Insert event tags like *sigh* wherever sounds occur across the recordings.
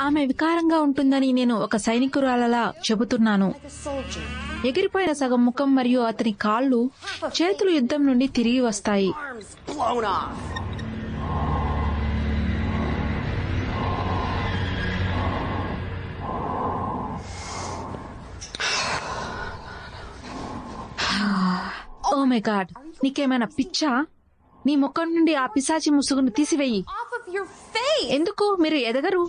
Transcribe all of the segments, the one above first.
ఆమె వికారంగా ఉంటుందని నేను ఒక సైనికురాలలా చెబుతున్నాను. ఎగిరిపోయిన సగం ముఖం మరియు అతని కాళ్ళు చేతులు యుద్ధం నుండి తిరిగి వస్తాయి. ఓ మై గాడ్ నీకేమైనా పిచ్చా నీ ముఖం నుండి ఆ పిశాచి ముసుగును తీసివేయి! ఎందుకు మీరు ఎదగరు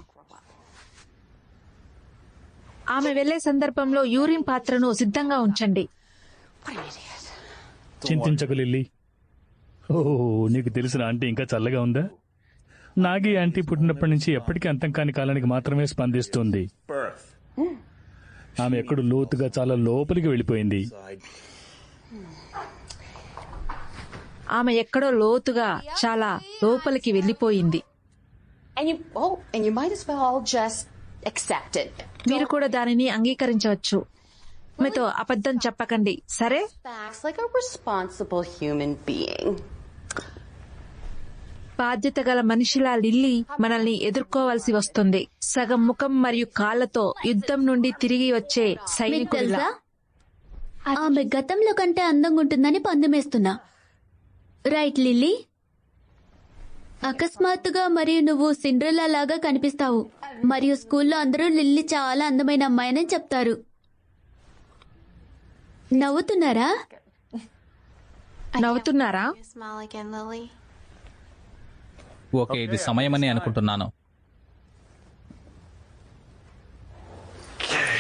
ఆమె వెళ్ళే సందర్భంలో యూరిన్ పాత్రను సిద్ధంగా ఉంచండి. చింతించకు లిల్లీ ఓ నీకు తెలిసిన ఆంటీ ఇంకా చల్లగా ఉందా నాగి ఆంటీ పుట్టినప్పటి నుంచి ఎప్పటికీ అంతం కాని కాలానికి మాత్రమే స్పందిస్తుంది. ఆమె ఎక్కడు లోతుగా చాలా లోపలికి వెళ్ళిపోయింది ఆమె ఎక్కడో లోతుగా చాలా లోపలికి వెళ్ళిపోయింది And you, oh, and you might as well just accept it. మీరు కూడా దానిని అంగీకరించవచ్చు. మీతో అబద్ధం చెప్పకండి. సరే. బాధ్యత గల మనిషిలా లిల్లీ మనల్ని ఎదుర్కోవాల్సి వస్తుంది. సగం ముఖం మరియు కాళ్ళతో యుద్ధం నుండి తిరిగి వచ్చే తెలుసా ఆమె గతంలో కంటే అందంగా ఉంటుందని పందెమేస్తున్నా. రైట్ లిల్లీ అకస్మాత్తుగా మరియు నువ్వు సిండ్రెల్లా లాగా కనిపిస్తావు. మరియు స్కూల్లో అందరూ లిల్లీ చాలా అందమైన అమ్మాయిని చెప్తారు. నవ్వుతున్నారా? నవ్వుతున్నారా. ఓకే ఇది సమయమని అనుకుంటున్నాను.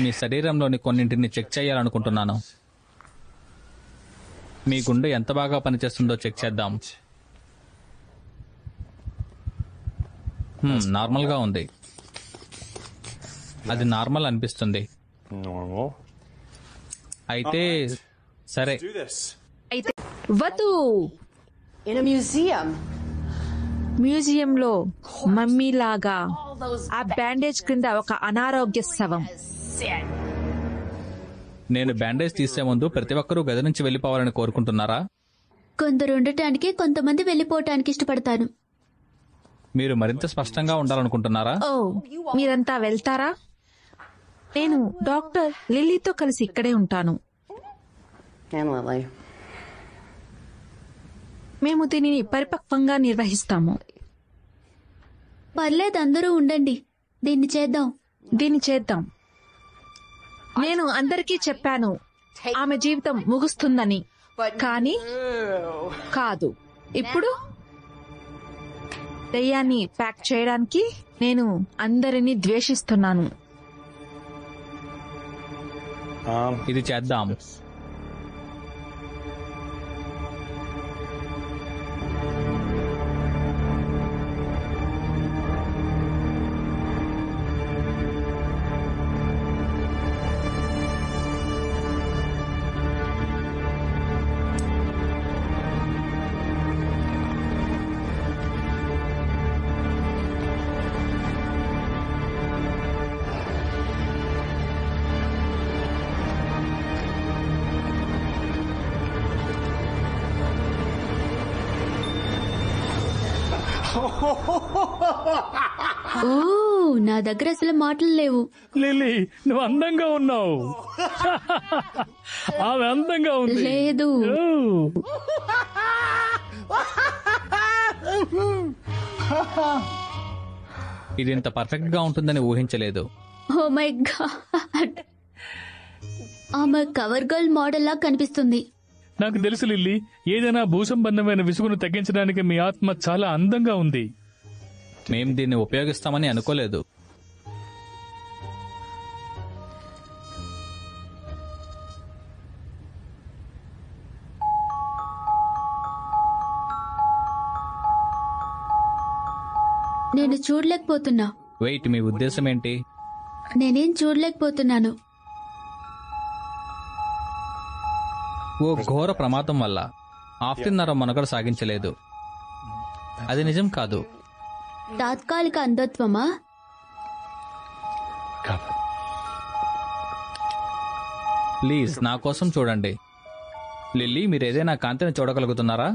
మీ శరీరంలోని కొన్నింటిని చెక్ చేయాలనుకుంటున్నాను. మీ గుండె ఎంత బాగా పనిచేస్తుందో చెక్ చేద్దాం. హ్మ్, నార్మల్గా ఉంది. అది నార్మల్ అనిపిస్తుంది. అయితే సరే. అయితే వద్దు museum, మ్యూజియంలో all those ఆ బ్యాండేజ్ క్రింద ఒక అనారోగ్య శవం. నేను బ్యాండేజ్ తీసే ముందు ప్రతి ఒక్కరూ గది నుంచి వెళ్ళిపోవాలని కోరుకుంటున్నారా? కొందరు ఉండటానికి కొంతమంది వెళ్ళిపోవటానికి ఇష్టపడతాను. మీరు మరింత స్పష్టంగా ఉండాలనుకుంటున్నారా? ఓ మీరంతా వెళ్తారా? నేను డాక్టర్ లిల్లీతో కలిసి ఇక్కడే ఉంటాను. మేము దీనిని పరిపక్వంగా నిర్వహిస్తాము. పర్లేదు అందరూ ఉండండి. దీన్ని చేద్దాం. దీన్ని చేద్దాం. నేను అందరికీ చెప్పాను ఆమె జీవితం ముగుస్తుందని. కానీ కాదు. ఇప్పుడు దెయ్యాన్ని ప్యాక్ చేయడానికి నేను అందరినీ ద్వేషిస్తున్నాను. ఇది చేద్దాం. మాటలు లేవు. లిల్లీ నువ్వు అందంగా ఉన్నావు. *laughs* ఆమె అందంగా ఉంది. లేదు. ఇది ఇంత పర్ఫెక్ట్గా ఉంటుందని ఊహించలేదు. Oh my god. ఆమె కవర్ గర్ల్ మోడల్ లా కనిపిస్తుంది. నాకు తెలుసు లిల్లీ ఏదైనా భూసంబంధమైన విసుగును తగ్గించడానికి మీ ఆత్మ చాలా అందంగా ఉంది. మేం దీన్ని ఉపయోగిస్తామని అనుకోలేదు. నేను చూడలేకపోతున్నా. వెయిట్ మీ ఉద్దేశం ఏంటి? నేనేం చూడలేకపోతున్నాను. ఓ ఘోర ప్రమాదం వల్ల ఆఫ్టిన్నర మనుగడ సాగించలేదు. అది నిజం కాదు. తాత్కాలిక అంధత్వమా? ప్లీజ్ నా కోసం చూడండి. లిల్లీ మీరు ఏదైనా కాంతిని చూడగలుగుతున్నారా?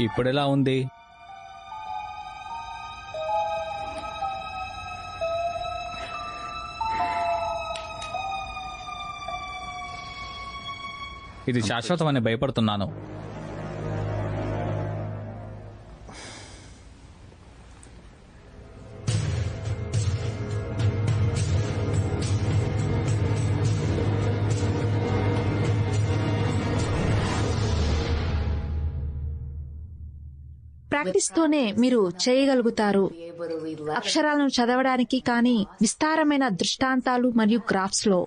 ఇప్పుడెలా ఉంది? ఇది శాశ్వతమని భయపడుతున్నాను. ప్రాక్టీస్తోనే మీరు చేయగలుగుతారు. అక్షరాలను చదవడానికి కానీ విస్తారమైన దృష్టాంతాలు మరియు గ్రాఫ్స్లో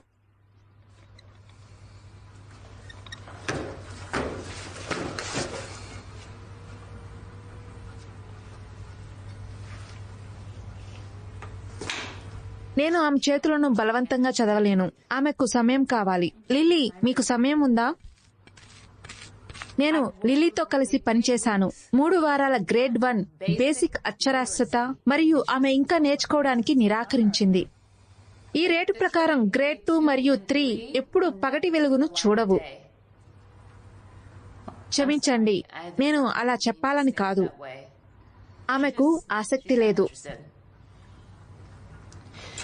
నేను ఆమె చేతులను బలవంతంగా చదవలేను. ఆమెకు సమయం కావాలి. లిల్లీ మీకు సమయం ఉందా? నేను లిలీతో కలిసి పనిచేశాను. మూడు వారాల గ్రేడ్ వన్ బేసిక్ అక్షరాస్యత మరియు ఆమె ఇంకా నేర్చుకోవడానికి నిరాకరించింది. ఈ రేటు ప్రకారం గ్రేడ్ టూ మరియు త్రీ ఎప్పుడు పగటి వెలుగును చూడవు. క్షమించండి నేను అలా చెప్పాలని కాదు. ఆమెకు ఆసక్తి లేదు.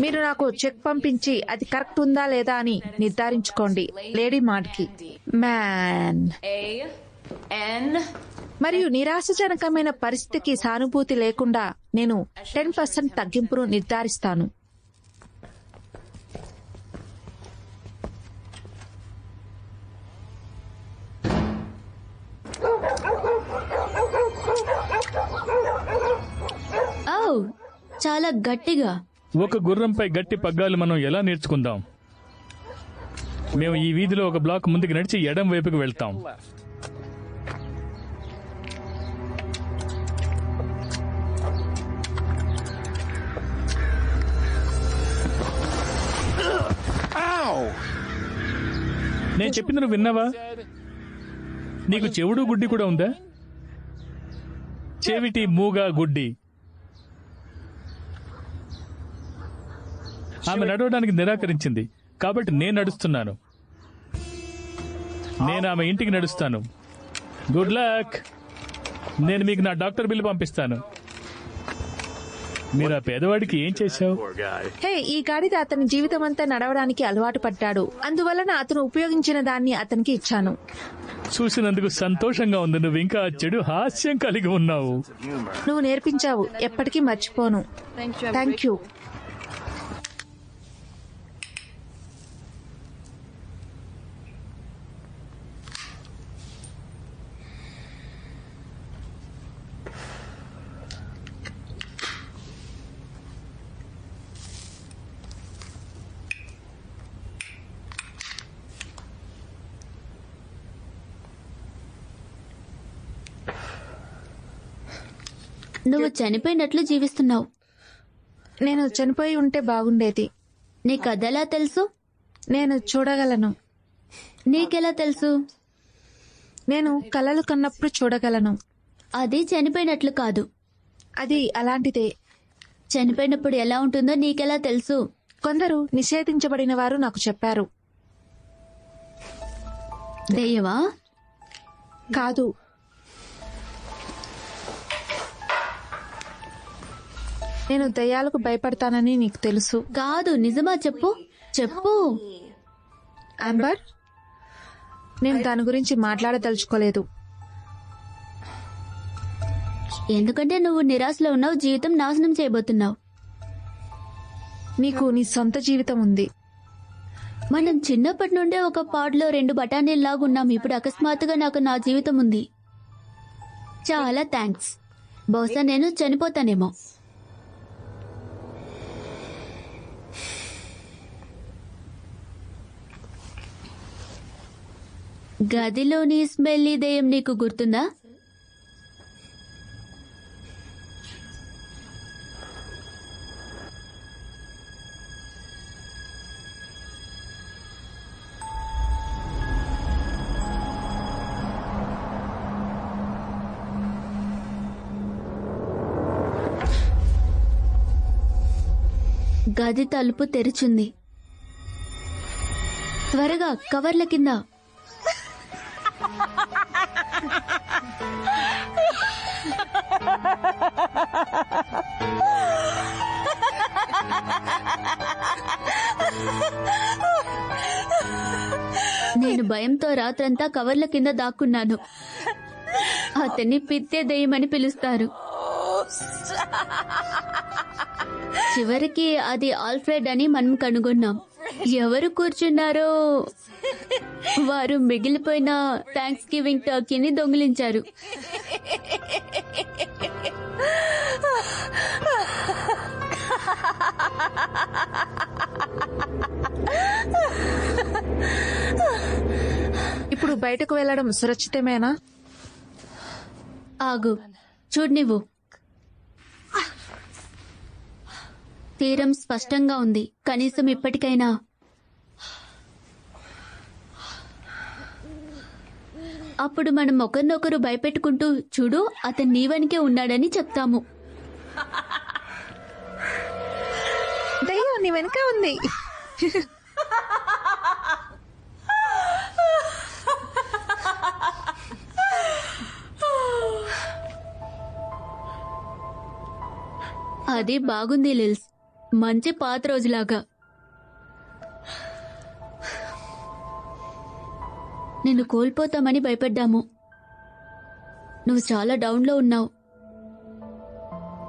మీరు నాకు చెక్ పంపించి అది కరెక్ట్ ఉందా లేదా అని నిర్ధారించుకోండి లేడీ మాడ్కి. మ్యాన్. మరియు నిరాశజనకమైన పరిస్థితికి సానుభూతి లేకుండా నేను టెన్ పర్సెంట్ తగ్గింపును నిర్ధారిస్తాను. ఔ చాలా గట్టిగా. ఒక గుర్రంపై గట్టి పగ్గాలు మనం ఎలా నేర్చుకుందాం? మేము ఈ వీధిలో ఒక బ్లాక్ ముందుకు నడిచి ఎడం వైపుకి వెళ్తాం. నేను చెప్పింది నువ్వు విన్నావా? నీకు చెవుడు గుడ్డి కూడా ఉందా? చెవిటి మూగ గుడ్డి. ఆమె నడవడానికి నిరాకరించింది. కాబట్టి నేను నడుస్తున్నాను. నేను ఆమె ఇంటికి నడుస్తాను. గుడ్ లక్ నేను మీకు నా డాక్టర్ బిల్లు పంపిస్తాను. మీరు ఆ పేదవాడికి ఏం చేశావు. హే ఈ గాడిద అతని జీవితం అంతా నడవడానికి అలవాటు పడ్డాడు. అందువలన అతను ఉపయోగించిన దాన్ని అతనికి ఇచ్చాను. చూసినందుకు సంతోషంగా ఉంది. నువ్వు ఇంకా చెడు హాస్యం కలిగి ఉన్నావు. నువ్వు నేర్పించావు. ఎప్పటికీ మర్చిపోను. థ్యాంక్ యూ నువ్వు చనిపోయినట్లు జీవిస్తున్నావు. నేను చనిపోయి ఉంటే బాగుండేది. నీకు అదెలా తెలుసు? నేను చూడగలను. నీకెలా తెలుసు? నేను కలలు కన్నప్పుడు చూడగలను. అది చనిపోయినట్లు కాదు. అది అలాంటిదే. చనిపోయినప్పుడు ఎలా ఉంటుందో నీకెలా తెలుసు? కొందరు నిషేధించబడిన వారు నాకు చెప్పారు. దెయ్యవా కాదు. నేను దయ్యాలకు భయపడతానని నీకు తెలుసు. కాదు నిజమా చెప్పు? చెప్పు. అంబర్ నేను దాని గురించి మాట్లాడదలుచుకోలేదు. ఎందుకంటే నువ్వు నిరాశలో ఉన్నావు జీవితం నాశనం చేయబోతున్నావు. నీకు నీ సొంత జీవితం ఉంది. మనం చిన్నప్పటి నుండే ఒక పాడులో రెండు బఠానీల్లాగా ఉన్నాం ఇప్పుడు అకస్మాత్తుగా నాకు నా జీవితం ఉంది. చాలా థ్యాంక్స్. బహుశా నేను చనిపోతానేమో. గదిలోని స్మెల్ దెయ్యం నీకు గుర్తుందా? గది తలుపు తెరిచుంది. త్వరగా కవర్ల కింద నేను భయంతో రాత్రంతా కవర్ల కింద దాక్కున్నాను. అతన్ని పిత్తే దెయ్యమని పిలుస్తారు. చివరికి అది ఆల్ఫ్రెడ్ అని మనం కనుగొన్నాం. *laughs* ఎవరు కూర్చున్నారో? వారు మిగిలిపోయిన థ్యాంక్స్ గివింగ్ టర్కీని దొంగిలించారు. ఇప్పుడు బయటకు వెళ్ళడం సురక్షితమేనా? ఆగు చూడు నువ్వు. తీరం స్పష్టంగా ఉంది. కనీసం ఇప్పటికైనా. అప్పుడు మనం ఒకరినొకరు భయపెట్టుకుంటూ చూడు అతను నీవనికే ఉన్నాడని చెప్తాము. దయ్యం నీ వెనక ఉంది. అది బాగుంది లిల్స్. మంచి పాత రోజులాగా. నిన్ను కోల్పోతామని భయపడ్డాము. నువ్వు చాలా డౌన్లో ఉన్నావు.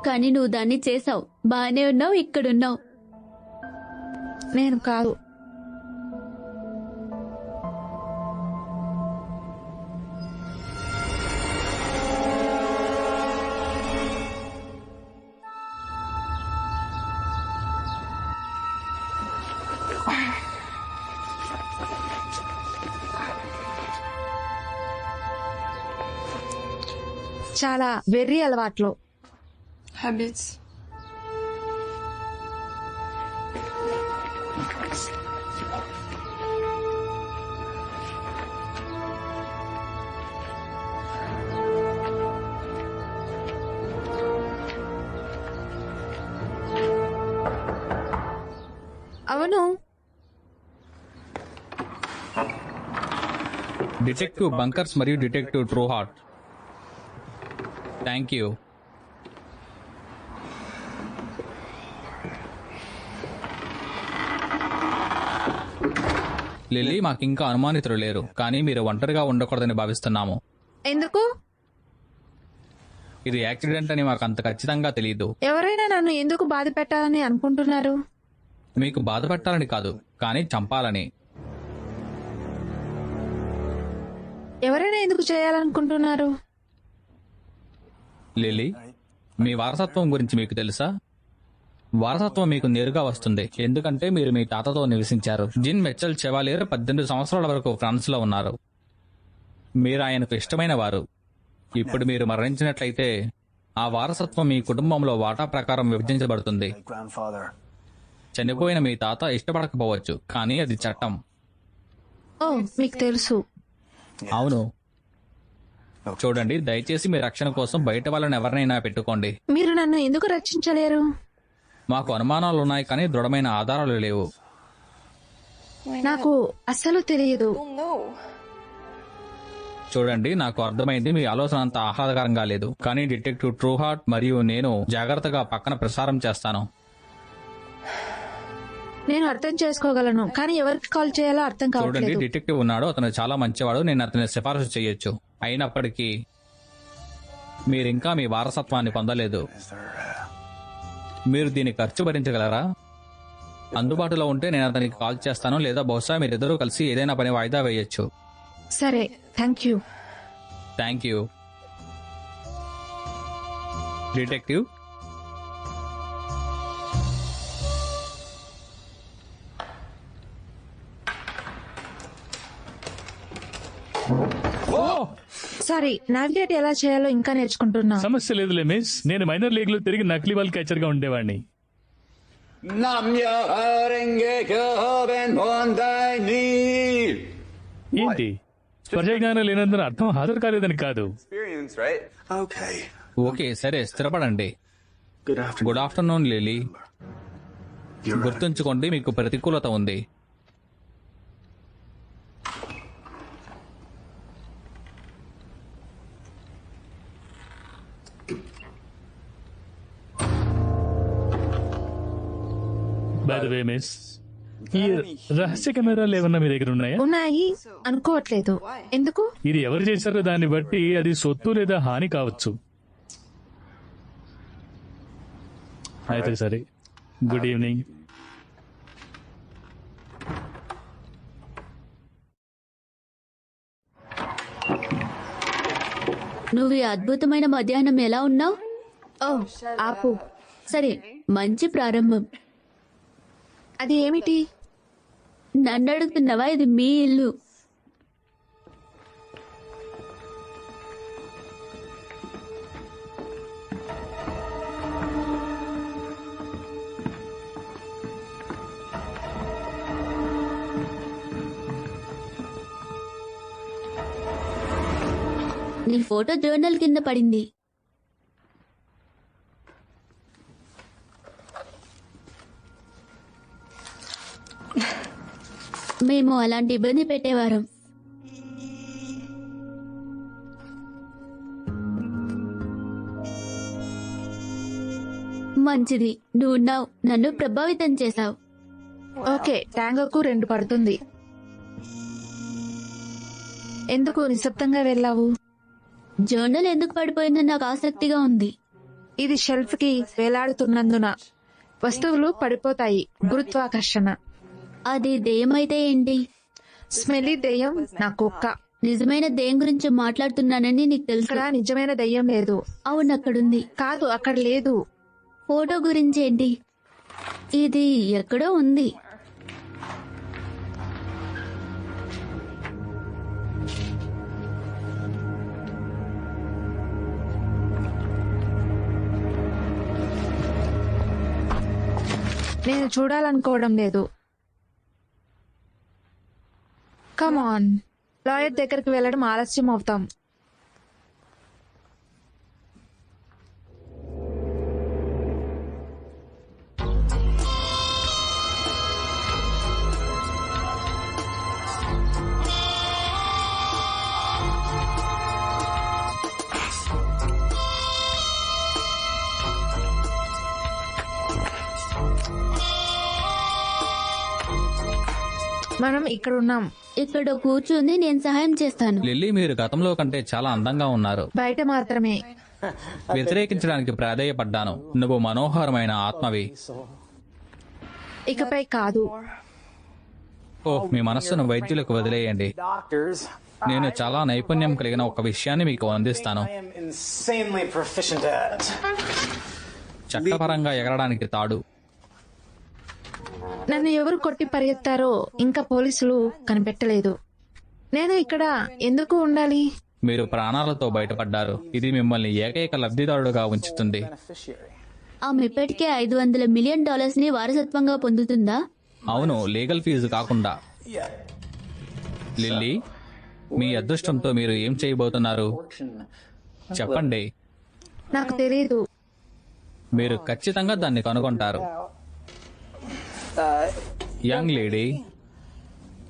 కానీ నువ్వు దాన్ని చేసావు బాగానే ఉన్నావు ఇక్కడున్నావు. నేను కాదు. చాలా వెర్రి అలవాట్లు. అవును. డిటెక్టివ్ బంకర్స్ మరియు detective true heart thank you Lilly మాకింకా అనుమానితులు లేరు కానీ మీరు ఒంటరిగా ఉండకూడదని భావిస్తున్నాము. ఎందుకు? ఇది యాక్సిడెంట్ అని మాకు అంత ఖచ్చితంగా తెలియదు ఎవరైనా నన్ను ఎందుకు బాధ పెట్టాలని అనుకుంటున్నారు? మీకు బాధ పెట్టాలని కాదు కానీ చంపాలని. ఎవరైనా ఎందుకు చేయాలనుకుంటున్నారు? లిల్లీ మీ వారసత్వం గురించి మీకు తెలుసా? వారసత్వం మీకు నేరుగా వస్తుంది. ఎందుకంటే మీరు మీ తాతతో నివసించారు. జిన్ మెచ్చల్ చెవాలియర్ పద్దెనిమిది సంవత్సరాల వరకు ఫ్రాన్స్లో ఉన్నారు. మీరు ఆయనకు ఇష్టమైన వారు. ఇప్పుడు మీరు మరణించినట్లయితే ఆ వారసత్వం మీ కుటుంబంలో వాటా ప్రకారం విభజించబడుతుంది. చనిపోయిన మీ తాత ఇష్టపడకపోవచ్చు కానీ అది చట్టం. ఓ మీకు తెలుసు. అవును. చూడండి దయచేసి మీ రక్షణ కోసం బయట వాళ్ళని ఎవరినైనా పెట్టుకోండి. మీరు నన్ను ఎందుకు రక్షించలేరు? మాకు అనుమానాలు ఉన్నాయి కానీ దృఢమైన ఆధారాలు లేవు. నాకు అస్సలు తెలియదు. చూడండి నాకు అర్థమైంది మీ ఆలోచన అంత ఆహ్లాదకరంగా లేదు. కానీ డిటెక్టివ్ ట్రూ హార్ట్ మరియు నేను జాగ్రత్తగా పక్కన ప్రసారం చేస్తాను. నేను అర్థం చేసుకోగలను కానీ ఎవరికి కాల్ చేయాలో అర్థం చూడండి కావట్లేదు డిటెక్టివ్ ఉన్నాడు అతను చాలా మంచివాడు నేను అతని సిఫారసు చేయొచ్చు. అయినప్పటికీ మీరింకా మీ వారసత్వాన్ని పొందలేదు. మీరు దీని ఖర్చు భరించగలరా అందుబాటులో ఉంటే నేను అతనికి కాల్ చేస్తాను లేదా బహుశా మీరిద్దరూ కలిసి ఏదైనా పని వాయిదా వేయొచ్చు. సరే thank you. Thank you. Detective? Sorry navigate ఎలా చేయాలో ఇంకా నేర్చుకుంటున్నా. సమస్య లేదులే మిస్ నేను మైనర్ లీగ్లో తిరిగి నకిలీ బాల్ క్యాచర్గా ఉండేవాడిని ఏంటి? పరిజ్ఞానం లేనందున అర్థం హాజరు కాలేదని కాదు. ఓకే సరే స్థిరపడండి. Good afternoon. Good afternoon Lily. గుర్తుంచుకోండి మీకు ప్రతికూలత ఉంది. By the way miss. ఈ రహస్య కెమెరాలు ఏమన్నా మీ దగ్గర ఉన్నాయా? ఉన్నాయి. అనుకోవట్లేదు. ఎందుకు? ఇది ఎవరు చేశారో దాన్ని బట్టి అది సొత్తు లేదా హాని కావచ్చు. అయితే సరే. గుడ్ ఈవినింగ్ నువ్వు ఈ అద్భుతమైన మధ్యాహ్నం ఎలా ఉన్నావు? ఓ ఆపు. సరే మంచి ప్రారంభం. అది ఏమిటి నన్ను అడుగుతున్నావా? ఇది మీ ఇల్లు. నీ ఫోటో జర్నల్ కింద పడింది. మేము అలాంటి ఇబ్బంది పెట్టేవారం. మంచిది. నువ్వు ఉన్నావు. నన్ను ప్రభావితం చేశావు. ఓకే ట్యాంగోకు రెండు పడుతుంది. ఎందుకు నిశ్శబ్దంగా వెళ్ళావు? జర్నల్ ఎందుకు పడిపోయిందో నాకు ఆసక్తిగా ఉంది. ఇది షెల్ఫ్కి వేలాడుతున్నందున వస్తువులు పడిపోతాయి. గురుత్వాకర్షణ. అది దెయ్యమైతే ఏంటి? స్మెల్లీ దెయ్యం నా కుక్క నిజమైన దెయ్యం గురించి మాట్లాడుతున్నానని నీకు తెలుసు. ఇక్కడ నిజమైన దెయ్యం లేదు. అవును అక్కడుంది. కాదు అక్కడ లేదు. ఫోటో గురించి ఏంటి? ఇది ఎక్కడో ఉంది. నేను చూడాలనుకోవడం లేదు. కమాన్ లాయర్ దగ్గరికి వెళ్ళడం ఆలస్యం అవుతాం మనం ఇక్కడ ఉన్నాం. ఇక్కడ కూర్చుని నేను సహాయం చేస్తాను. లిల్లీ మీరు గతంలో కంటే చాలా అందంగా ఉన్నారు. బయట మాత్రమే. వ్యతిరేకించడానికి ప్రాధేయపడ్డాను. నువ్వు మనోహరమైన ఆత్మవి. ఇకపై కాదు. ఓ మీ మనస్సును వైద్యులకు వదిలేయండి. నేను చాలా నైపుణ్యం కలిగిన ఒక విషయాన్ని మీకు అందిస్తాను. చట్టపరంగా ఎగరడానికి తాడు. నన్ను ఎవరు కొట్టి పరిగెత్తారో ఇంకా పోలీసులు కనిపెట్టలేదు. నేను ఇక్కడ ఎందుకు ఉండాలి? మీరు ప్రాణాలతో బయటపడ్డారు. ఇది మిమ్మల్ని ఏకైక లబ్ధిదారుడుగా ఉంచుతుంది. ఆమె ఇప్పటికే ఐదు వందల మిలియన్ డాలర్స్ని వారసత్వంగా పొందుతుందా? అవును లీగల్ ఫీజు కాకుండా. లిల్లీ మీ అదృష్టంతో మీరు ఏం చేయబోతున్నారు? చెప్పండి. నాకు తెలియదు మీరు ఖచ్చితంగా దాన్ని కనుగొంటారు. యంగ్ లేడీ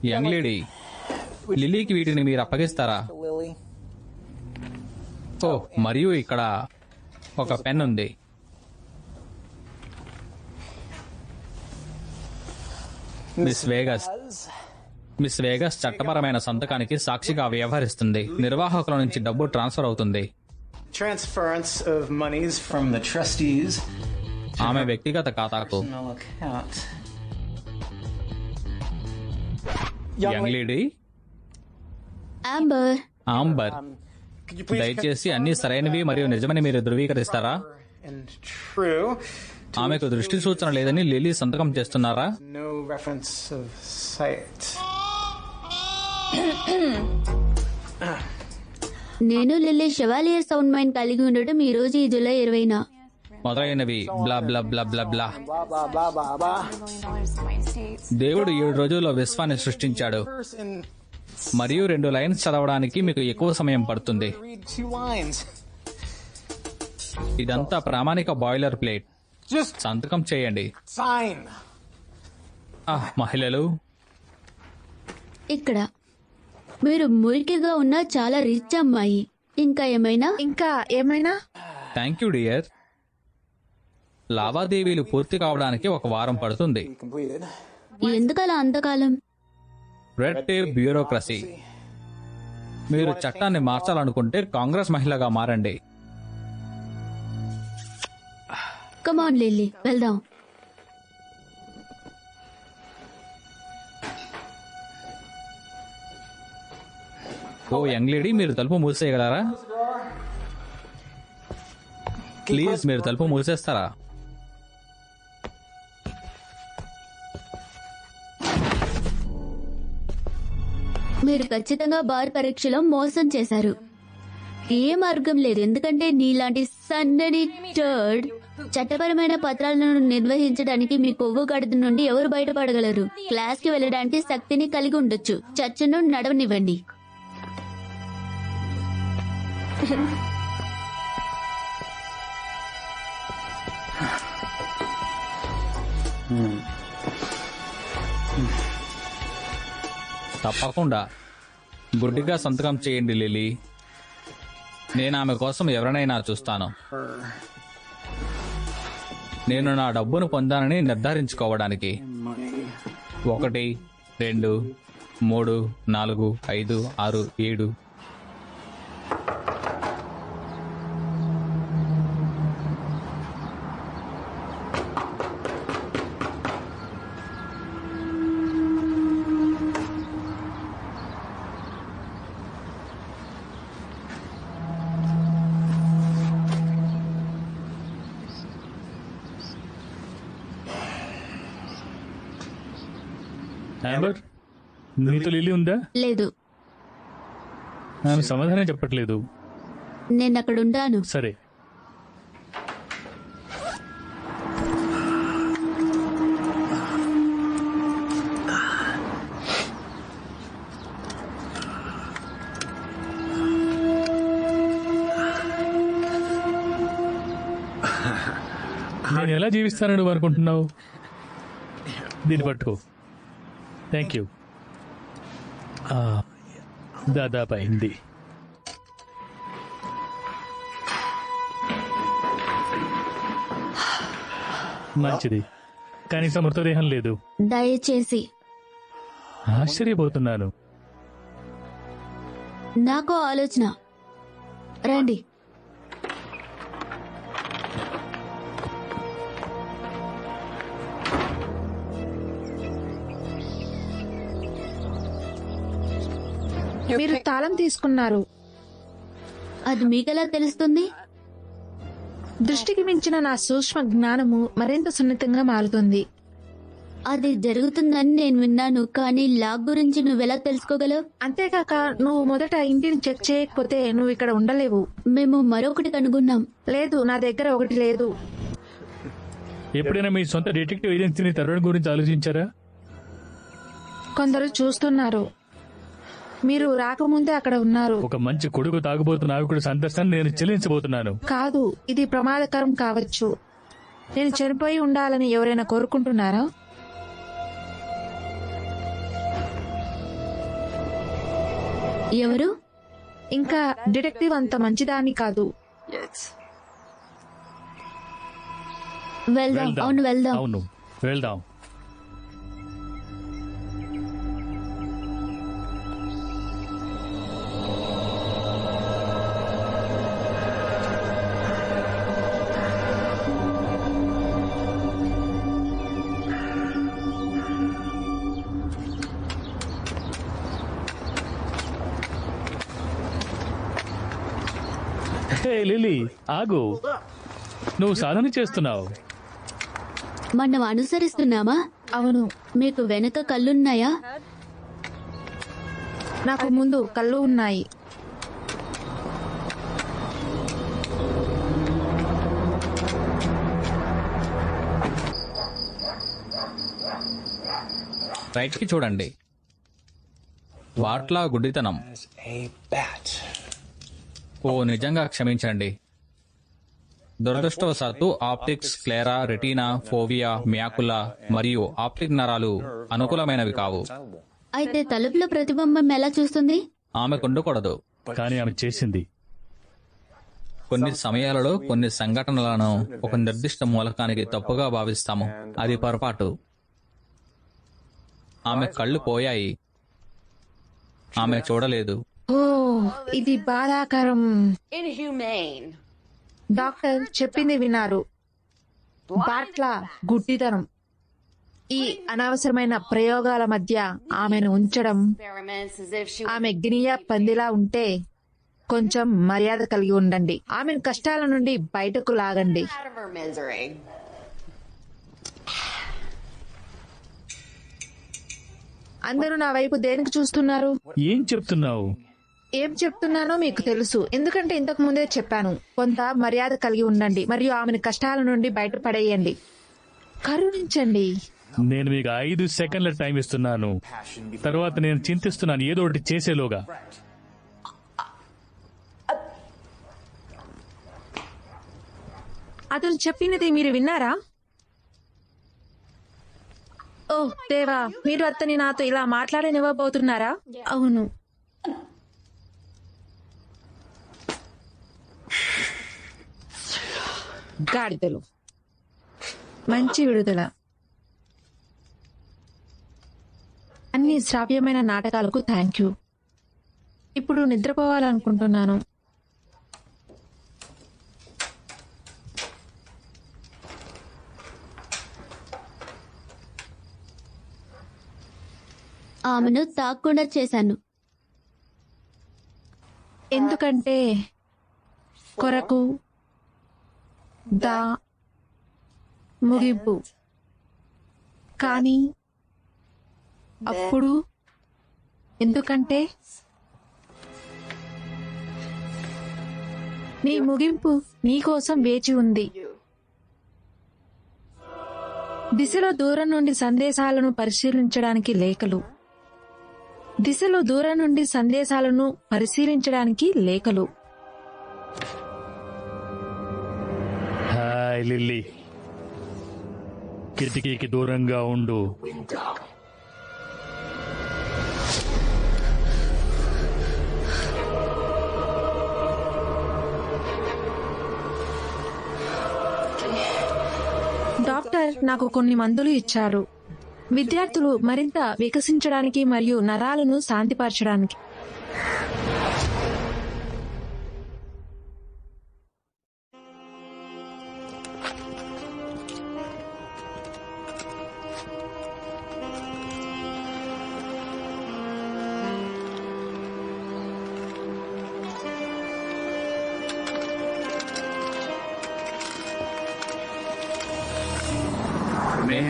యంగ్ లేడీ లిల్లీకి వీటిని మీరు అప్పగిస్తారా. ఓ మరియు ఇక్కడ ఒక పెన్ ఉంది. మిస్ వేగస్ మిస్ వేగస్ చట్టపరమైన సంతకానికి సాక్షిగా వ్యవహరిస్తుంది. నిర్వాహకుల నుంచి డబ్బు ట్రాన్స్ఫర్ అవుతుంది. ఆమె వ్యక్తిగత ఖాతాకు. యంగ్ లేడీ ఆంబర్ ఆంబర్ దయచేసి అన్ని సరైనవి మరియు నిజమని మీరు ధృవీకరిస్తారా? ఆమెకు దృష్టి సూచన లేదని లిల్లీ సంతకం చేస్తున్నారా. నేను లిల్లీ షెవాలియర్ సౌండ్ మైండ్ కలిగి ఉండటం ఈ రోజు ఈ జూలై ఇరవైన. మొదలైనవి. బ్లా బ్లా బ్లా బ్లా బ్లా. దేవుడు ఏడు రోజుల్లో విశ్వాన్ని సృష్టించాడు. మరియు రెండు లైన్స్ చదవడానికి మీకు ఎక్కువ సమయం పడుతుంది. ఇదంతా ప్రామాణిక బాయిలర్ ప్లేట్ సంతకం చేయండి. మహిళలు. ఇక్కడ. మీరు మురికిగా ఉన్న చాలా రిచ్ అమ్మాయి. ఇంకా ఏమైనా? ఇంకా ఏమైనా? థ్యాంక్ యూ డియర్ లావాదేవీలు పూర్తి కావడానికి ఒక వారం పడుతుంది. ఎందుకలా అంతకాలం? Red tape bureaucracy. మీరు చట్టాన్ని మార్చాలనుకుంటే కాంగ్రెస్ మహిళగా మారండి. కమాన్ లిల్లీ వెళ్దాం. ఓ యంగ్ లేడీ మీరు తలుపు మూసేయగలరా? ప్లీజ్ మీరు తలుపు మూసేస్తారా? మీరు ఖచ్చితంగా బార్ పరీక్షలో మోసం చేశారు. ఏ మార్గం లేదు. ఎందుకంటే నీలాంటి సన్నని టర్డ్ చట్టపరమైన పత్రాలను నిర్వహించడానికి మీ కొవ్వు కడత నుండి ఎవరు బయటపడగలరు? క్లాస్కి వెళ్ళడానికి శక్తిని కలిగి ఉండొచ్చు. చర్చను నడవనివ్వండి. Hmm. తప్పకుండా. గుడ్డిగా సంతకం చేయండి లిలీ. నేను ఆమె కోసం ఎవరినైనా చూస్తాను. నేను నా డబ్బును పొందానని నిర్ధారించుకోవడానికి. ఒకటి రెండు మూడు నాలుగు ఐదు ఆరు ఏడు ఆంబర్ ఉందా? లేదు. ఆమె సమాధానం చెప్పట్లేదు. నేను అక్కడ ఉండాను సరే. నేను ఎలా జీవిస్తానని అనుకుంటున్నావు? దీన్ని పట్టుకో. థ్యాంక్ యూ దాదాపు అయింది. మంచిది. కనీసం మృతదేహం లేదు. దయచేసి. ఆశ్చర్యపోతున్నాను. నాకు ఆలోచన. రండి. మీరు తాళం తీసుకున్నారు. అది మీకెలా తెలుస్తుంది? దృష్టికి మించిన నా సూక్ష్మ జ్ఞానము మరింత సున్నితంగా మారుతుంది. అది జరుగుతుందని నేను విన్నాను కానీ లాగ్ గురించి నువ్వెలా తెలుసుకోగలవు? అంతేకాక నువ్వు మొదట ఇంటిని చెక్ చేయకపోతే నువ్వు ఇక్కడ ఉండలేవు. మేము మరొకటి కనుగొన్నాం. లేదు నా దగ్గర ఒకటి లేదు. ఎప్పుడైనా మీ సొంత డిటెక్టివ్ ఏజెన్సీని తెరవడం గురించి ఆలోచించారా? కొందరు చూస్తున్నారు. మీరు రాకముందే అక్కడ ఉన్నారు. ఒక మంచి కొడుకు తాగుబోతున్న నావికుడి సందర్శన నేను చెల్లించబోతున్నాను. కాదు ఇది ప్రమాదకరం కావచ్చు. నేను చనిపోయి ఉండాలని ఎవరైనా కోరుకుంటున్నారా? ఎవరు? ఇంకా డిటెక్టివ్ అంత మంచిదాన్ని కాదు. వెళ్దాం. అవును వెళ్దాం. అవును వెళ్దాం. హే లిలీ ఆగు. నువ్వు సాధన చేస్తున్నావు. మనం అనుసరిస్తున్నామా? అవును. మీకు వెనక కళ్ళున్నాయా? నాకు ముందు కళ్ళు ఉన్నాయి. రైట్కి చూడండి. వాట్లా గుడ్డితనం. ఓ నిజంగా క్షమించండి. దురదృష్టవశాత్తు optics sclera retina fovea macula మరియు ఆప్టిక్ నరాలు అనుకూలమైనవి కావు. అయితే తలుపులో ప్రతిబింబం ఎలా చూస్తుంది? ఆమె ఉండకూడదు కానీ ఆమె చేసింది. కొన్ని సమయాలలో కొన్ని సంఘటనలను ఒక నిర్దిష్ట మూలకానికి తప్పుగా భావిస్తాము. అది పొరపాటు. ఆమె కళ్ళు పోయాయి. ఆమె చూడలేదు. ఓ ఇది బాధాకరం. డాక్టర్ చెప్పింది విన్నారు. బాట్ల గుడ్డితనం. ఈ అనవసరమైన ప్రయోగాల మధ్య ఆమెను ఉంచడం ఆమె గినియా పందిలా ఉంటే కొంచెం మర్యాద కలిగి ఉండండి. ఆమెను కష్టాల నుండి బయటకు లాగండి. అందరూ నా వైపు దేనికి చూస్తున్నారు? ఏం చెప్తున్నావు? ఏం చెప్తున్నానో మీకు తెలుసు. ఎందుకంటే ఇంతకు ముందే చెప్పాను. కొంత మర్యాద కలిగి ఉండండి మరియు ఆమెను కష్టాల నుండి బయటపడేయండి. కరుణించండి. నేను మీకు ఐదు సెకండ్ల టైం ఇస్తున్నాను. తర్వాత నేను చింతిస్తున్నాను. ఏదో ఒకటి చేసేలోగా. అతను చెప్పినది మీరు విన్నారా? ఓ దేవా మీరు అతని నాతో ఇలా మాట్లాడనివ్వబోతున్నారా? అవును. గాడిదలు. మంచి విడుదల. అన్ని శ్రావ్యమైన నాటకాలకు థ్యాంక్ యూ ఇప్పుడు నిద్రపోవాలనుకుంటున్నాను. ఆమెను తాకుండా చేశాను. ఎందుకంటే కొరకు దా ముగింపు. కానీ అప్పుడు ఎందుకంటే నీ ముగింపు నీకోసం వేచి ఉంది. దిశలో దూరం నుండి సందేశాలను పరిశీలించడానికి లేఖలు. దిశలో దూరం నుండి సందేశాలను పరిశీలించడానికి లేఖలు. Hi Lilly. కిటికీకి దూరంగా ఉండు. డాక్టర్ నాకు కొన్ని మందులు ఇచ్చారు. విద్యార్థులు మరింత వికసించడానికి మరియు నరాలను శాంతిపరచడానికి.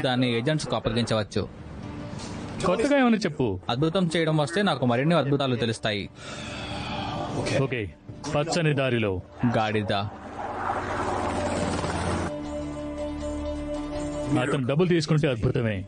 దాన్ని ఏజెంట్స్కు అప్పగించవచ్చు. కొత్తగా ఏమైనా చెప్పు. అద్భుతం చేయడం వస్తే నాకు మరిన్ని అద్భుతాలు తెలుస్తాయి. ఓకే పచ్చని దారిలో. గాడిద. అతను డబ్బులు తీసుకుంటే అద్భుతమే.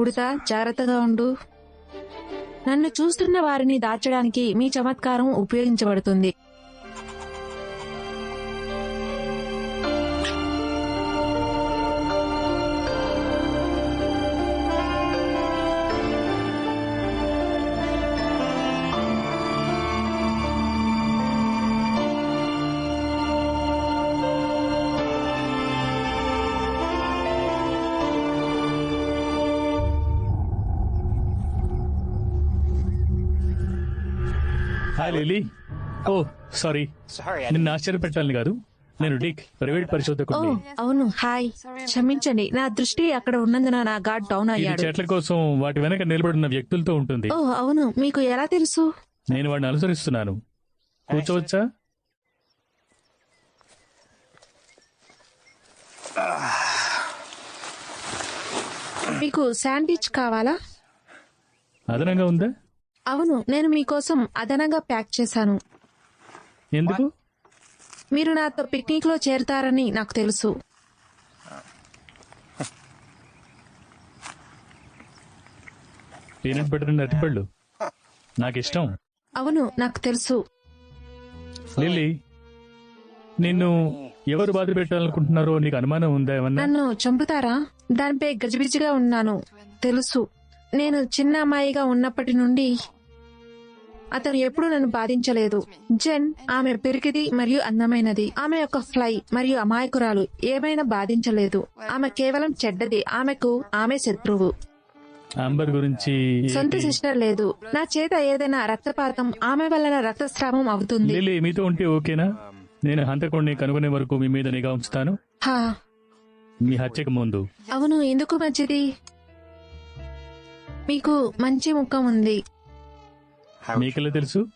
ఉడతా జాగ్రత్తగా ఉండు. నన్ను చూస్తున్న వారిని దాచడానికి మీ చమత్కారం ఉపయోగించబడుతుంది. సారీ నిన్ను ఆశ్చర్యపెట్టాలని కాదు. నేను డిక్ ప్రైవేట్ ఓ పరిశోధకుడిని అవును. హాయ్. క్షమించండి. నా దృష్టి అక్కడ ఉన్నందున నా గాడ్ డౌన్ అయ్యాడు. చెట్ల కోసం వాటి వెనక నిలబడిన వ్యక్తులతో ఉంటుంది. ఓ అవును. మీకు ఎలా తెలుసు? నేను వాడిని అనుసరిస్తున్నాను. కూర్చోవచ్చా? మీకు శాండ్విచ్ కావాలా? అదనంగా ఉందా? అవును. నేను మీకోసం అదనంగా ప్యాక్ చేశాను. ఎందుకు? మీరు నాతో పిక్నిక్లో చేరతారని నాకు తెలుసు. పీనట్ బటర్ అండ్ అరటిపళ్ళు? నాకు ఇష్టం అవును నాకు తెలుసు. లిల్లీ నిన్ను ఎవరు బాధ పెట్టాలనుకుంటున్నారో నీకు అనుమానం ఉందా ఏమన్నా? నన్ను చంపుతారా? దానిపై గజిబిజిగా ఉన్నాను. తెలుసు. నేను చిన్న అమ్మాయిగా ఉన్నప్పటి నుండి అతను ఎప్పుడూ నన్ను బాధించలేదు. జెన్ ఆమె పెరిగిది మరియు అందమైనది. ఆమె యొక్క ఫ్లై మరియు అమాయకురాలు ఏమైనా బాధించలేదు. ఆమె కేవలం చెడ్డది. ఆమెకు ఆమె శత్రువు. అంబర్ గురించి సొంత? సిస్టర్ లేదు. నా చేత ఏదైనా రక్తపాతం ఆమె వలన రక్తస్రావం అవుతుంది. మీతో ఉంటే ఓకేనా? నేను హంతకుడిని కనుగొనే వరకు మీ మీద నిఘా ఉంచుతాను. హా. మీ హత్యకు ముందు. అవును ఎందుకు మంచిది? మీకు మంచి ముఖం ఉంది. మీకెలా తెలుసు?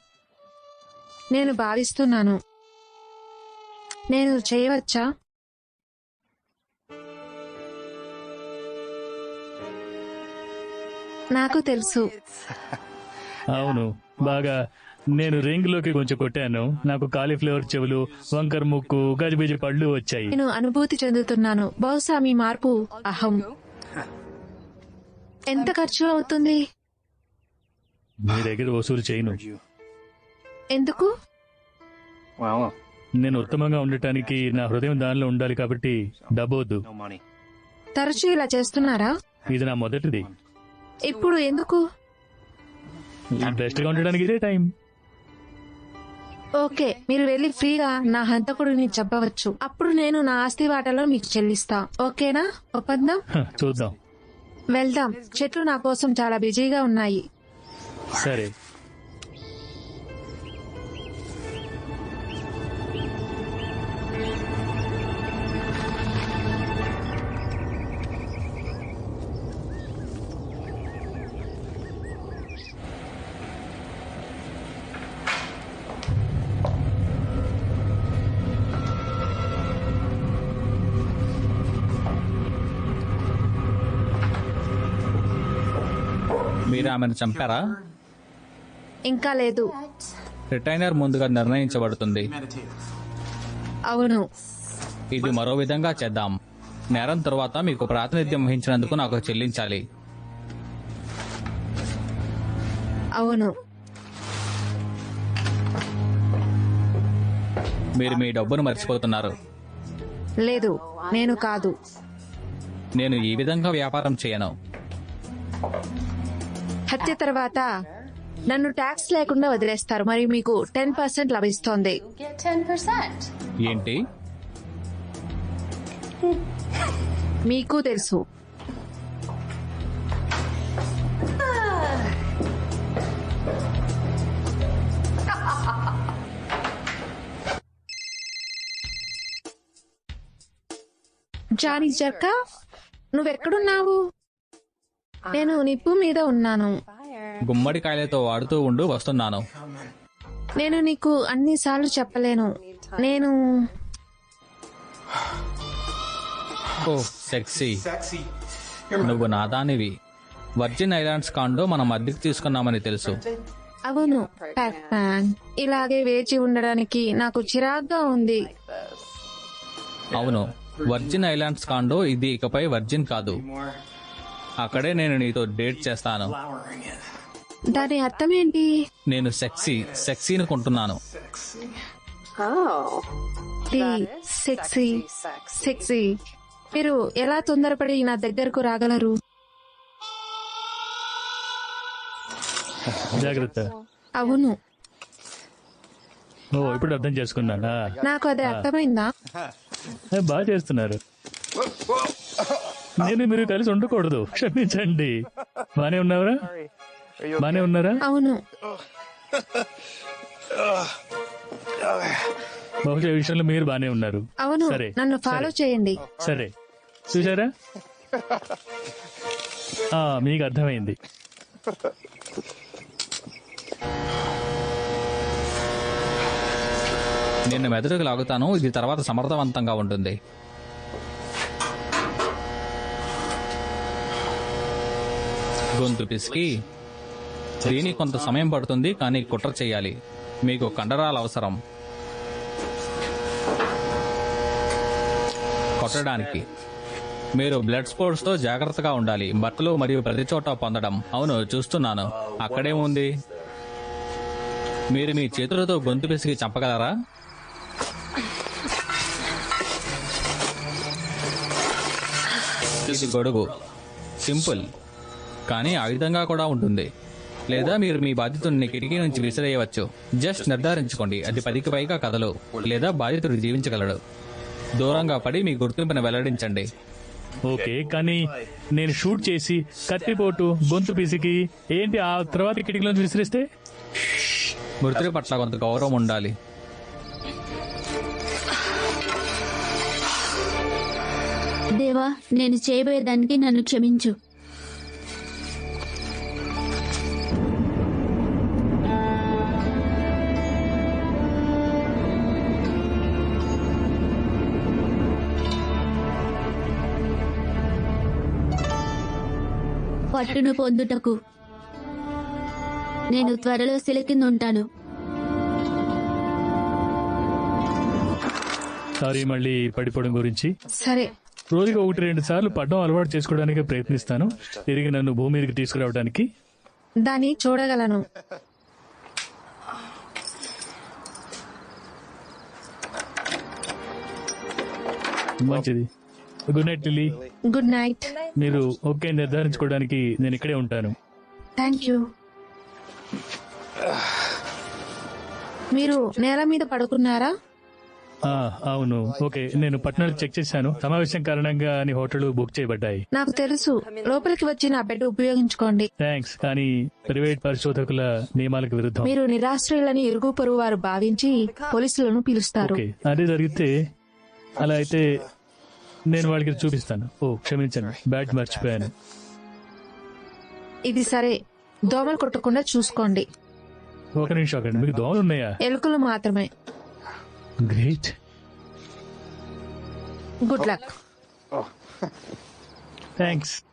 నేను భావిస్తున్నాను. నేను చేయవచ్చా? నాకు తెలుసు. అవును. బాగా. నేను రింగ్లోకి కొంచెం కొట్టాను. నాకు కాలీఫ్లవర్ చెవులు వంకర్ ముక్కు గజిబిజి పళ్ళు వచ్చాయి. నేను అనుభూతి చెందుతున్నాను. బహుశా మీ మార్పు అహం. ఎంత ఖర్చు అవుతుంది? మీ దగ్గర వసూలు చేయను. ఎందుకు? Well, నేను ఉత్తమంగా ఉండటానికి నా హృదయం దానిలో ఉండాలి కాబట్టి డబ్బొద్దు. Money. తరచూ ఇలా చేస్తున్నారా? ఇది నా మొదటిది. ఇప్పుడు ఎందుకు? బెస్ట్గా ఉండడానికి ఇదే టైం. ఓకే మీరు వెళ్ళి ఫ్రీగా నా హంతకుడిని చెప్పవచ్చు. అప్పుడు నేను నా ఆస్తి వాటాలో మీకు చెల్లిస్తా. ఓకేనా ఒప్పందం? చూద్దాం. వెళ్దాం. చెట్లు నా కోసం చాలా బిజీగా ఉన్నాయి. సరే. మీరు ఆమెను చంపారా? ఇంకా లేదు. రిటైనర్ ముందుగా నిర్ణయించబడుతుంది. అవును. ఇది మరో విధంగా చేద్దాం. నేరం తరువాత మీకు ప్రాతినిధ్యం వహించినందుకు నాకు చెల్లించాలి. అవును. మీరు మీ డబ్బును మర్చిపోతున్నారు. లేదు నేను కాదు. నేను ఈ విధంగా వ్యాపారం చేయను. హత్య తర్వాత నన్ను ట్యాక్స్ లేకుండా వదిలేస్తారు. మరియు మీకు టెన్ పర్సెంట్ లభిస్తోంది. Get 10%. ఏంటి? మీకు తెలుసు. జానీ జర్కా నువ్వెక్కడున్నావు? నేను నిప్పు మీద ఉన్నాను. గుమ్మడికాయలతో వాడుతూ ఉండు వస్తున్నాను నేను నీకు అన్నిసార్లు చెప్పలేను నేను ఓ సెక్సీ. నువ్వు నాదానివి వర్జిన్ ఐలాండ్స్ కాండో మనం అద్దెకు తీసుకున్నామని తెలుసు అవును ఇలాగే వేచి ఉండడానికి నాకు చిరాగ్గా ఉంది అవును వర్జిన్ ఐలాండ్స్ కాండో ఇది ఇకపై వర్జిన్ కాదు. అక్కడే నేను నీతో డేట్ చేస్తాను. దాని అర్థం ఏంటి నేను సెక్సీ సెక్సీని కొంటున్నాను. సెక్సీ సెక్సీ మీరు ఎలా తొందరపడి నా దగ్గరకు రాగలరు? జాగ్రత్త. అవును. ఓ ఇప్పుడు అర్థం చేసుకున్నానా? నాకు అది అర్థమైందా? బాగా చేస్తున్నారు. నేను మీరు కలిసి ఉండకూడదు. క్షమించండి. బానే ఉన్నారా బానే ఉన్నారా? అవును. బహుశా ఈ విషయంలో మీరు బానే ఉన్నారు. అవును సరే నన్ను ఫాలో చేయండి. సరే. చూసారా ఆ, మీకు అర్థమైంది. నిన్ను మెదడుకు లాగుతాను ఇది తర్వాత సమర్థవంతంగా ఉంటుంది. గొంతు పిసికి దీనికి కొంత సమయం పడుతుంది కానీ కుట్ర చేయాలి. మీకు కండరాలు అవసరం. కొట్టడానికి. మీరు బ్లడ్ స్పోర్ట్స్తో జాగ్రత్తగా ఉండాలి. బట్టలు మరియు ప్రతి చోట పొందడం. అవును చూస్తున్నాను. అక్కడే ఉంది. మీరు మీ చేతులతో గొంతు పిసికి చంపగలరా? ఇది గొడుగు. సింపుల్. కానీ ఆయుధంగా కూడా ఉంటుంది. లేదా మీరు మీ బాధితుడిని కిటికీ నుంచి విసిరేయవచ్చు. జస్ట్ నిర్ధారించుకోండి. అది పదికి పైగా కథలు. లేదా బాధితుడు జీవించగలడు. దూరంగా పడి మీ గుర్తింపును వెల్లడించండి. ఓకే కానీ నేను షూట్ చేసి కత్తిపోటు గొంతు పిసికి ఏంటి ఆ తర్వాత కిటికీలోంచి విసిరిస్తే? మృతుడి పట్ల కొంత గౌరవం ఉండాలి. దేవా నేను చేయబోయేదానికి నన్ను క్షమించు. పట్టును పొందుటకు. నేను త్వరలో శిల కింద ఉంటాను సారీ మళ్ళీ పడిపోవడం గురించి. సరే. రోజుకి ఒకటి రెండు సార్లు పడ్డం అలవాటు చేసుకోవడానికి ప్రయత్నిస్తాను. తిరిగి నన్ను భూమి మీదకి తీసుకురావడానికి. దాన్ని చూడగలను. మంచిది. Good night Lilly good night మీరు ఓకే నిర్ధారించుకోవడానికి నేను ఇక్కడే ఉంటాను. థ్యాంక్ యూ మీరు నేల మీద పడుకున్నారా? ఆ, అవును. ఓకే నేను పట్టణానికి చెక్ చేశాను. సమావేశం కారణంగా అని హోటల్ బుక్ చేయబడ్డాయి. నాకు తెలుసు. లోపలికి వచ్చి నా బెడ్ ఉపయోగించుకోండి. థ్యాంక్స్ కానీ ప్రైవేట్ పరిశోధకుల నియమాలకు విరుద్ధం. మీరు నిరాశ్రయులని ఇరుగు పొరుగు వారు భావించి పోలీసులను పిలుస్తారు. ఓకే అదే జరిగితే అలా అయితే నేను వాళ్ళకి చూపిస్తాను. ఓ క్షమించండి. బ్యాట్ మర్చిపోయాను. ఇది సరే. దోమలు కొట్టకుండా చూసుకోండి. ఒక నిమిషం అక్కడ మీకు దోమలు ఉన్నాయా? ఎలుకలు మాత్రమే. గ్రేట్ గుడ్ లక్ థ్యాంక్స్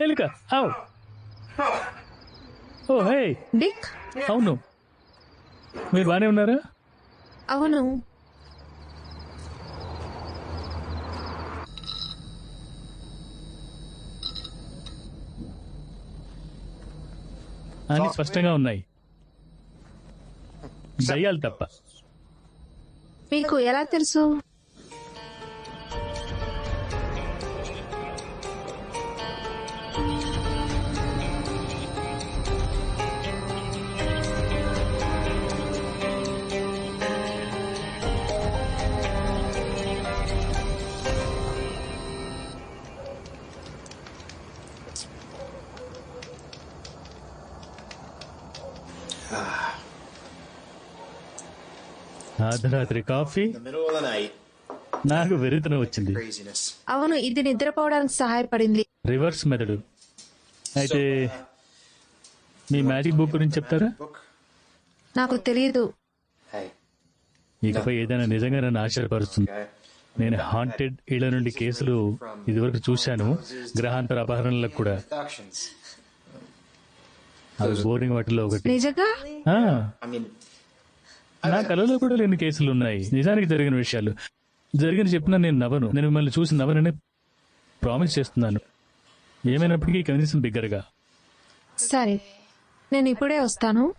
ఎలుక ఆవ్ ఓ హే డిక్ అవును. మీరు బాగానే ఉన్నారా? అవును. అన్ని స్పష్టంగా ఉన్నాయి. దయ్యాలు తప్ప. మీకు ఎలా తెలుసు? అర్ధరాత్రి కాఫీ. నాకు వెరితనం వచ్చింది. అవును ఇది నిద్రపోవడానికి సహాయపడింది. Reverse method. అయితే మీ మ్యాజిక్ బుక్ గురించి చెప్తారా? నాకు తెలియదు ఇకపై ఏదైనా నిజంగా నన్ను ఆశ్చర్యపరుస్తుంది. నేను హాంటెడ్ ఇళ్ళ నుండి కేసులు ఇదివరకు చూశాను. గ్రహాంతర అపహరణలకు కూడా. అది బోరింగ్ వాటిలో ఒకటి. నిజంగా? నా కళలో కూడా లేని కేసులు ఉన్నాయి. నిజానికి జరిగిన విషయాలు. జరిగిన చెప్పినా నేను నవ్వను. నేను మిమ్మల్ని చూసి నవ్వనని ప్రామిస్ చేస్తున్నాను. ఏమైనప్పటికీ కనీసం బిగ్గరగా. సరే. నేను ఇప్పుడే వస్తాను.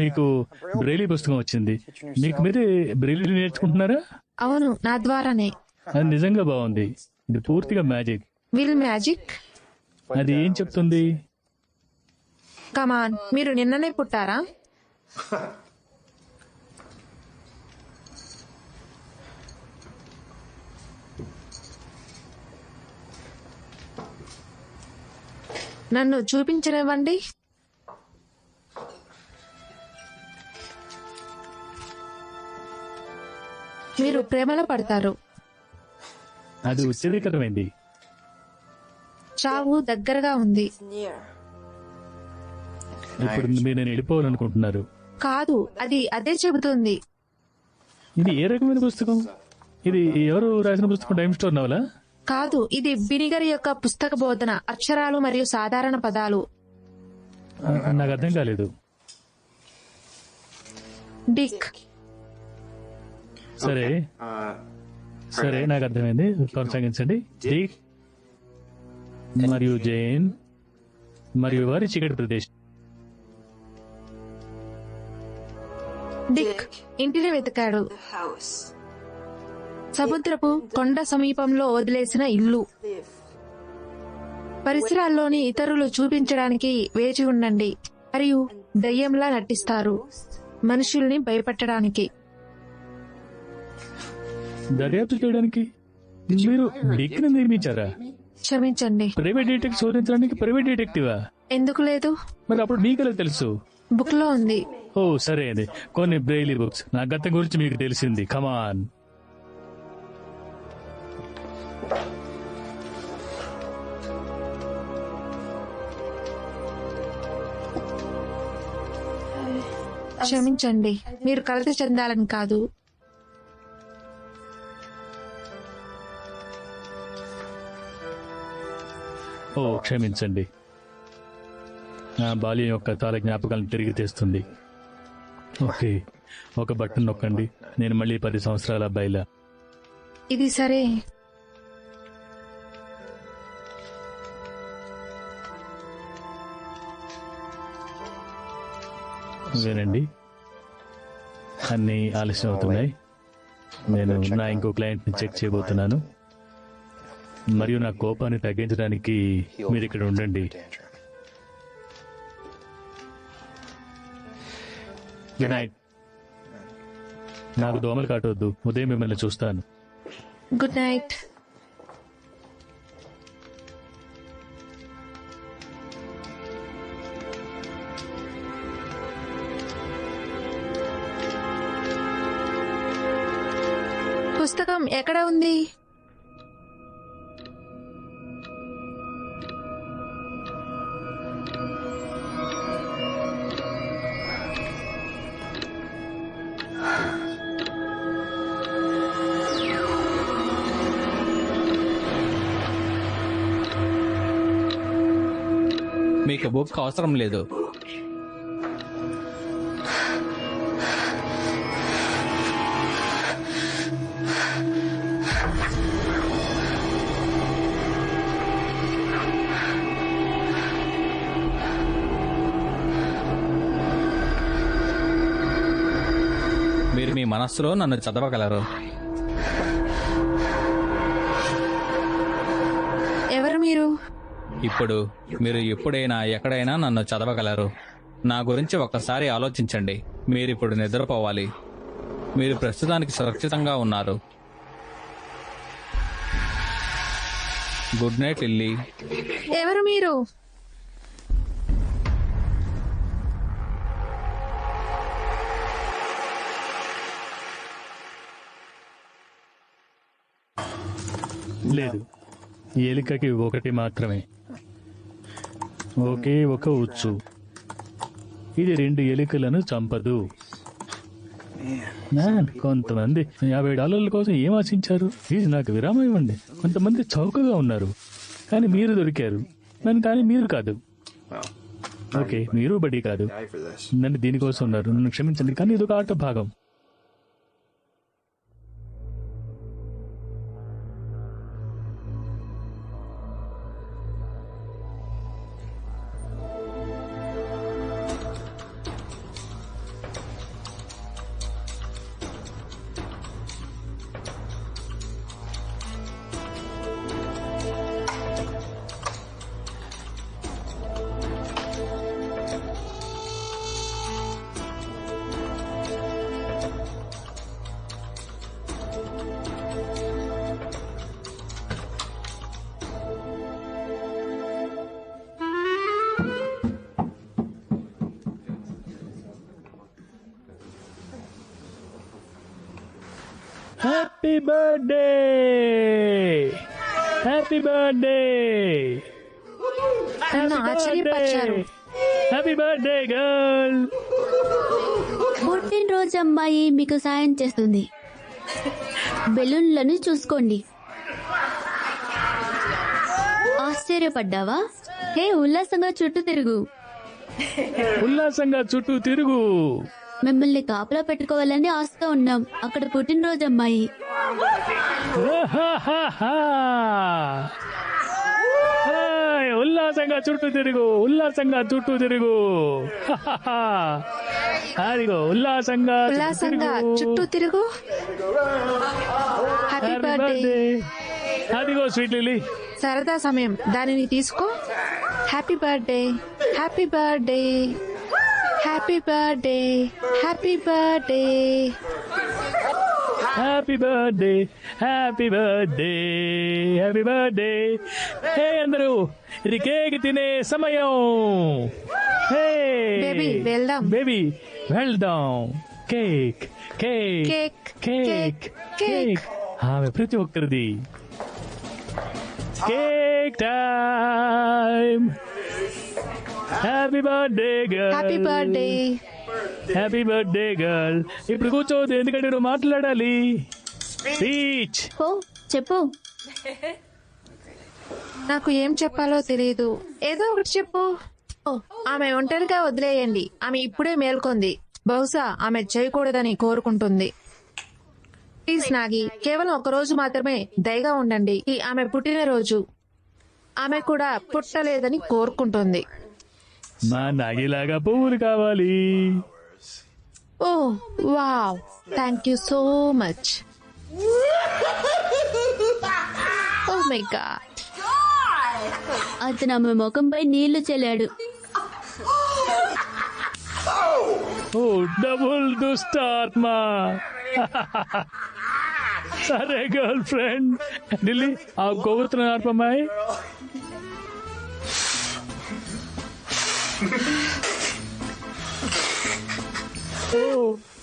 మీకు బ్రెయిలీ పుస్తకం వచ్చింది. మీకు మీరే బ్రెయిలీ నేర్చుకుంటున్నారా? అవును నా ద్వారానే. అది నిజంగా బాగుంది. ఇది పూర్తిగా మ్యాజిక్. విల్ మ్యాజిక్ అది ఏం చెప్తుంది? కమాన్ మీరు నిన్ననే పుట్టారా? నన్ను చూపించనివ్వండి. మీరు ప్రేమలో పడతారు. అది ఉత్తేజకరమైంది చావు దగ్గరగా ఉంది. ఇప్పుడు మీరు నేను వెళ్ళిపోవాలనుకుంటున్నారు. కాదు అది అదే చెబుతుంది. ఇది ఏ రకమైన పుస్తకం? ఇది ఎవరు రాసిన పుస్తకం? టైమ్ స్టోర్ నవలా? కాదు ఇది బినిగర్ యొక్క పుస్తక బోధన అక్షరాలు మరియు సాధారణ పదాలు. నాకు అర్థం కాలేదు. డిక్. సరే. Uh, సరే నాకు అర్థమైంది. కొనసాగించండి. డిక్ మరియు జైన్ మరియు వారి చీకటి ప్రదేశ్. డిక్ ఇంటిని వెతికాడు. సముద్రపు కొండ సమీపంలో వదిలేసిన ఇల్లు. పరిసరాల్లోని ఇతరులు చూపించడానికి వేచి ఉండండి. మరియు దయ్యంలా నటిస్తారు. మనుషుల్ని భయపెట్టడానికి. దర్యాప్తు చేయడానికి? మీరు ని నిర్మించారా? క్షమించండి. ప్రైవేట్ డిటెక్టివ్ శోధించడానికి ప్రైవేట్ డిటెక్టివా? ఎందుకు లేదు? మరి అప్పుడు మీకెలా తెలుసు? బుక్లో ఉంది. ఓ సరే అండి. కొన్ని బ్రెయిలీ బుక్స్. నా గతం గురించి మీకు తెలిసింది. కమాన్ క్షమించండి. మీరు కలత చెందాలని కాదు. ఓ క్షమించండి. నా బాల్యం యొక్క చాలా జ్ఞాపకాలను తిరిగి తెస్తుంది. ఓకే ఒక బటన్ నొక్కండి. నేను మళ్ళీ పది సంవత్సరాల అబ్బాయిలా. ఇది సరే. వినండి అన్ని ఆలస్యం అవుతున్నాయి. నేను నా ఇంకో క్లయింట్ని చెక్ చేయబోతున్నాను. మరియు నా కోపాన్ని తగ్గించడానికి మీరు ఇక్కడ ఉండండి. గుడ్ నైట్ నాకు దోమలు కాటవద్దు ఉదయం మిమ్మల్ని చూస్తాను. గుడ్ నైట్ పుస్తకం ఎక్కడ ఉంది? ఓపిక అవసరం లేదు. మీరు మీ మనస్సులో నన్ను చదవగలరు. ఇప్పుడు మీరు ఎప్పుడైనా ఎక్కడైనా నన్ను చదవగలరు. నా గురించి ఒక్కసారి ఆలోచించండి. మీరిప్పుడు నిద్రపోవాలి. మీరు ప్రస్తుతానికి సురక్షితంగా ఉన్నారు. Good night Lilly. ఎవరు మీరు? లేదు. ఎలుకకి ఒకటి మాత్రమే. ఒకే ఒక ఉచ్చు. ఇది రెండు ఎలుకలను చంపదు. కొంతమంది యాభై డాలర్ల కోసం ఏం ఆశించారు? ప్లీజ్ నాకు విరామం ఇవ్వండి. కొంతమంది చౌకగా ఉన్నారు. కానీ మీరు దొరికారు. నన్ను కానీ మీరు కాదు. ఓకే మీరు బడి కాదు. నన్ను దీనికోసం ఉన్నారు. నన్ను క్షమించండి కానీ ఇది ఒక ఆట భాగం. హ్యాపీ బర్త్డే హ్యాపీ బర్త్డే ఆశ్చర్యపరిచారు. హ్యాపీ బర్త్డే గర్ల్ పుట్టినరోజు అమ్మాయి మీకు సాయం చేస్తుంది. బెలూన్లను చూసుకోండి. ఆశ్చర్యపడ్డావా? హే ఉల్లాసంగా చుట్టూ తిరుగు. ఉల్లాసంగా చుట్టూ తిరుగు. మిమ్మల్ని కాపలా పెట్టుకోవాలని ఆశతో ఉన్నాం. అక్కడ పుట్టినరోజు అమ్మాయి. హాయ్, ఉల్లాసంగా చుట్టూ తిరుగు ఉల్లాసంగా చుట్టూ తిరుగు. అదిగో ఉల్లాసంగా ఉల్లాసంగా. చుట్టూ తిరుగు. Happy Happy birthday. అదిగో స్వీట్ లిల్లీ సరదా సమయం. దానిని తీసుకో. Happy birthday happy birthday happy birthday happy birthday happy birthday happy birthday happy birthday hey అందరూ ఇది కేక్ తినే సమయం హే Baby, వెళ్దాం. బేబీ వెళ్దాం cake cake cake, cake cake, cake ఆమె ప్రతి cake time happy birthday girl happy birthday happy birthday girl ఇప్పుడు కూర్చోవద్దు ఎందుకంటే నువ్వు మాట్లాడాలి. స్పీచ్ ఓ చెప్పు. నాకు ఏం చెప్పాలో తెలియదు ఏదో ఒకటి చెప్పు. ఓ, ఆమె ఒంటరిగా వదిలేయండి. ఆమె ఇప్పుడే మేల్కొంది. బహుశా ఆమె చేయకూడదని కోరుకుంటుంది. ప్లీజ్ నాగి కేవలం ఒక రోజు మాత్రమే దయగా ఉండండి. ఈ ఆమె పుట్టినరోజు. ఆమె కూడా పుట్టలేదని కోరుకుంటుంది. మా నాగిలాగా పువ్వులు కావాలి. ఓ wow. Thank you so much oh my god అతను ఆమె ముఖంపై నీళ్ళు చెల్లాడు. ఓ డబుల్ దుష్టాత్మ *laughs* సరే గర్ల్ ఫ్రెండ్ ఢిల్లీ ఆ కొవ్వొత్తున ఆర్పమ్మాయి ఓ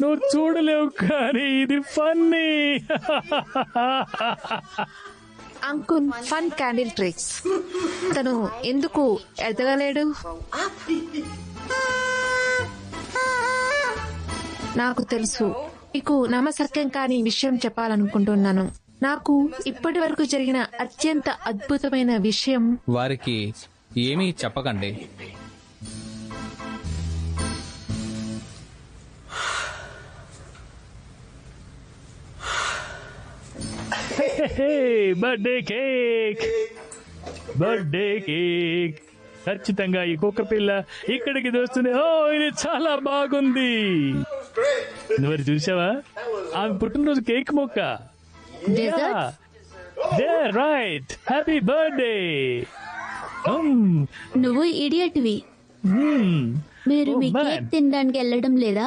నువ్వు చూడలేవు కానీ ఇది funny uncle fun candle tricks తను ఎందుకు ఎదగలేడు? నాకు తెలుసు. మీకు నమ్మసక్యం కాని విషయం చెప్పాలనుకుంటున్నాను. నాకు ఇప్పటి వరకు జరిగిన అత్యంత అద్భుతమైన విషయం వారికి ఏమీ చెప్పకండి. Birthday cake. Birthday cake. ఖచ్చితంగా ఈ కుక్క పిల్ల ఇక్కడికి దోస్తుంది ఓ ఇది చాలా బాగుంది. మరి చూసావా? ఆమె పుట్టినరోజు కేక్ మొక్క? రైట్ హ్యాపీ బర్త్డే నువ్వు ఇడియట్వి మీరు Oh, మీ. కేక్ తినడానికి వెళ్ళడం లేదా?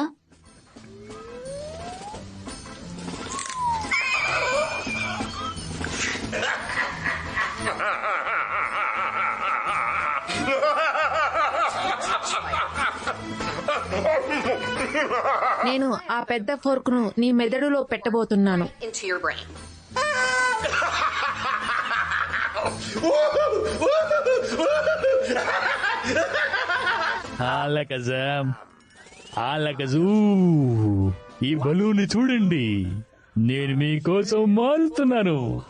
నేను ఆ పెద్ద ఫోర్క్ను నీ మెదడులో పెట్టబోతున్నాను. ఈ బలూన్ చూడండి. నేను మీకోసం మారుతున్నాను.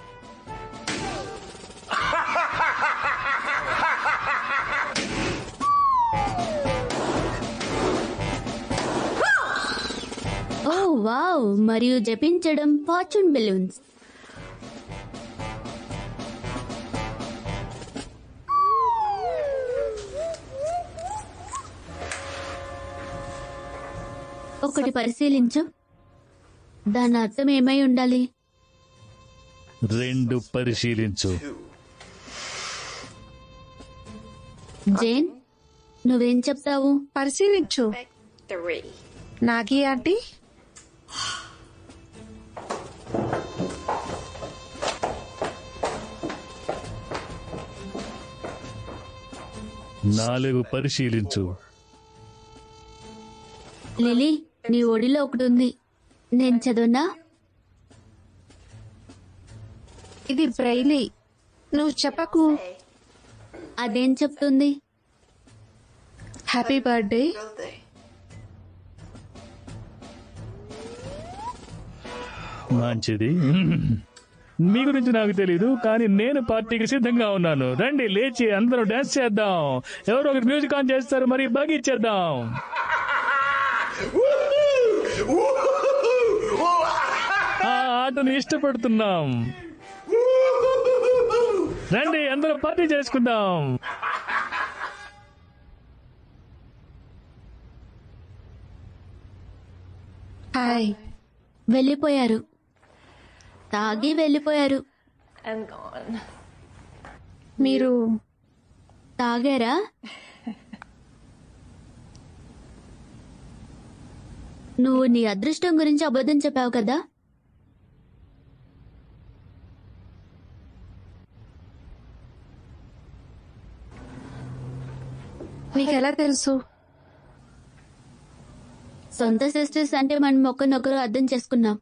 వావ్ మరియు జపించడం ఫార్చ్యూన్ బెలూన్స్. ఒకటి పరిశీలించు. దాని అర్థం ఏమై ఉండాలి? రెండు పరిశీలించు. జేన్ నువ్వేం చెప్తావు? పరిశీలించు. నాగి ఆంటీ? నాలుగు పరిశీలించు. లిలీ నీ ఒడిలో ఒకటి ఉంది. నేను చదువునా? ఇది బ్రైలీ నువ్వు చెప్పకు. అదేం చెప్తుంది? Happy birthday. మంచిది. మీ గురించి నాకు తెలీదు కానీ నేను పార్టీకి సిద్ధంగా ఉన్నాను. రండి లేచి అందరూ డాన్స్ చేద్దాం. ఎవరో ఒకరు మ్యూజిక్ ఆన్ చేస్తారు మరి బాగా ఆ ఆటను ఇష్టపడుతున్నాం. రండి అందరూ పార్టీ చేసుకుందాం. హాయ్. వెళ్ళిపోయారు. తాగి వెళ్ళిపోయారు. మీరు తాగారా? నువ్వు నీ అదృష్టం గురించి అబద్ధం చెప్పావు కదా? నీకెలా తెలుసు? సొంత సిస్టర్స్ అంటే మనం ఒకరినొకరు అర్థం చేసుకున్నాం.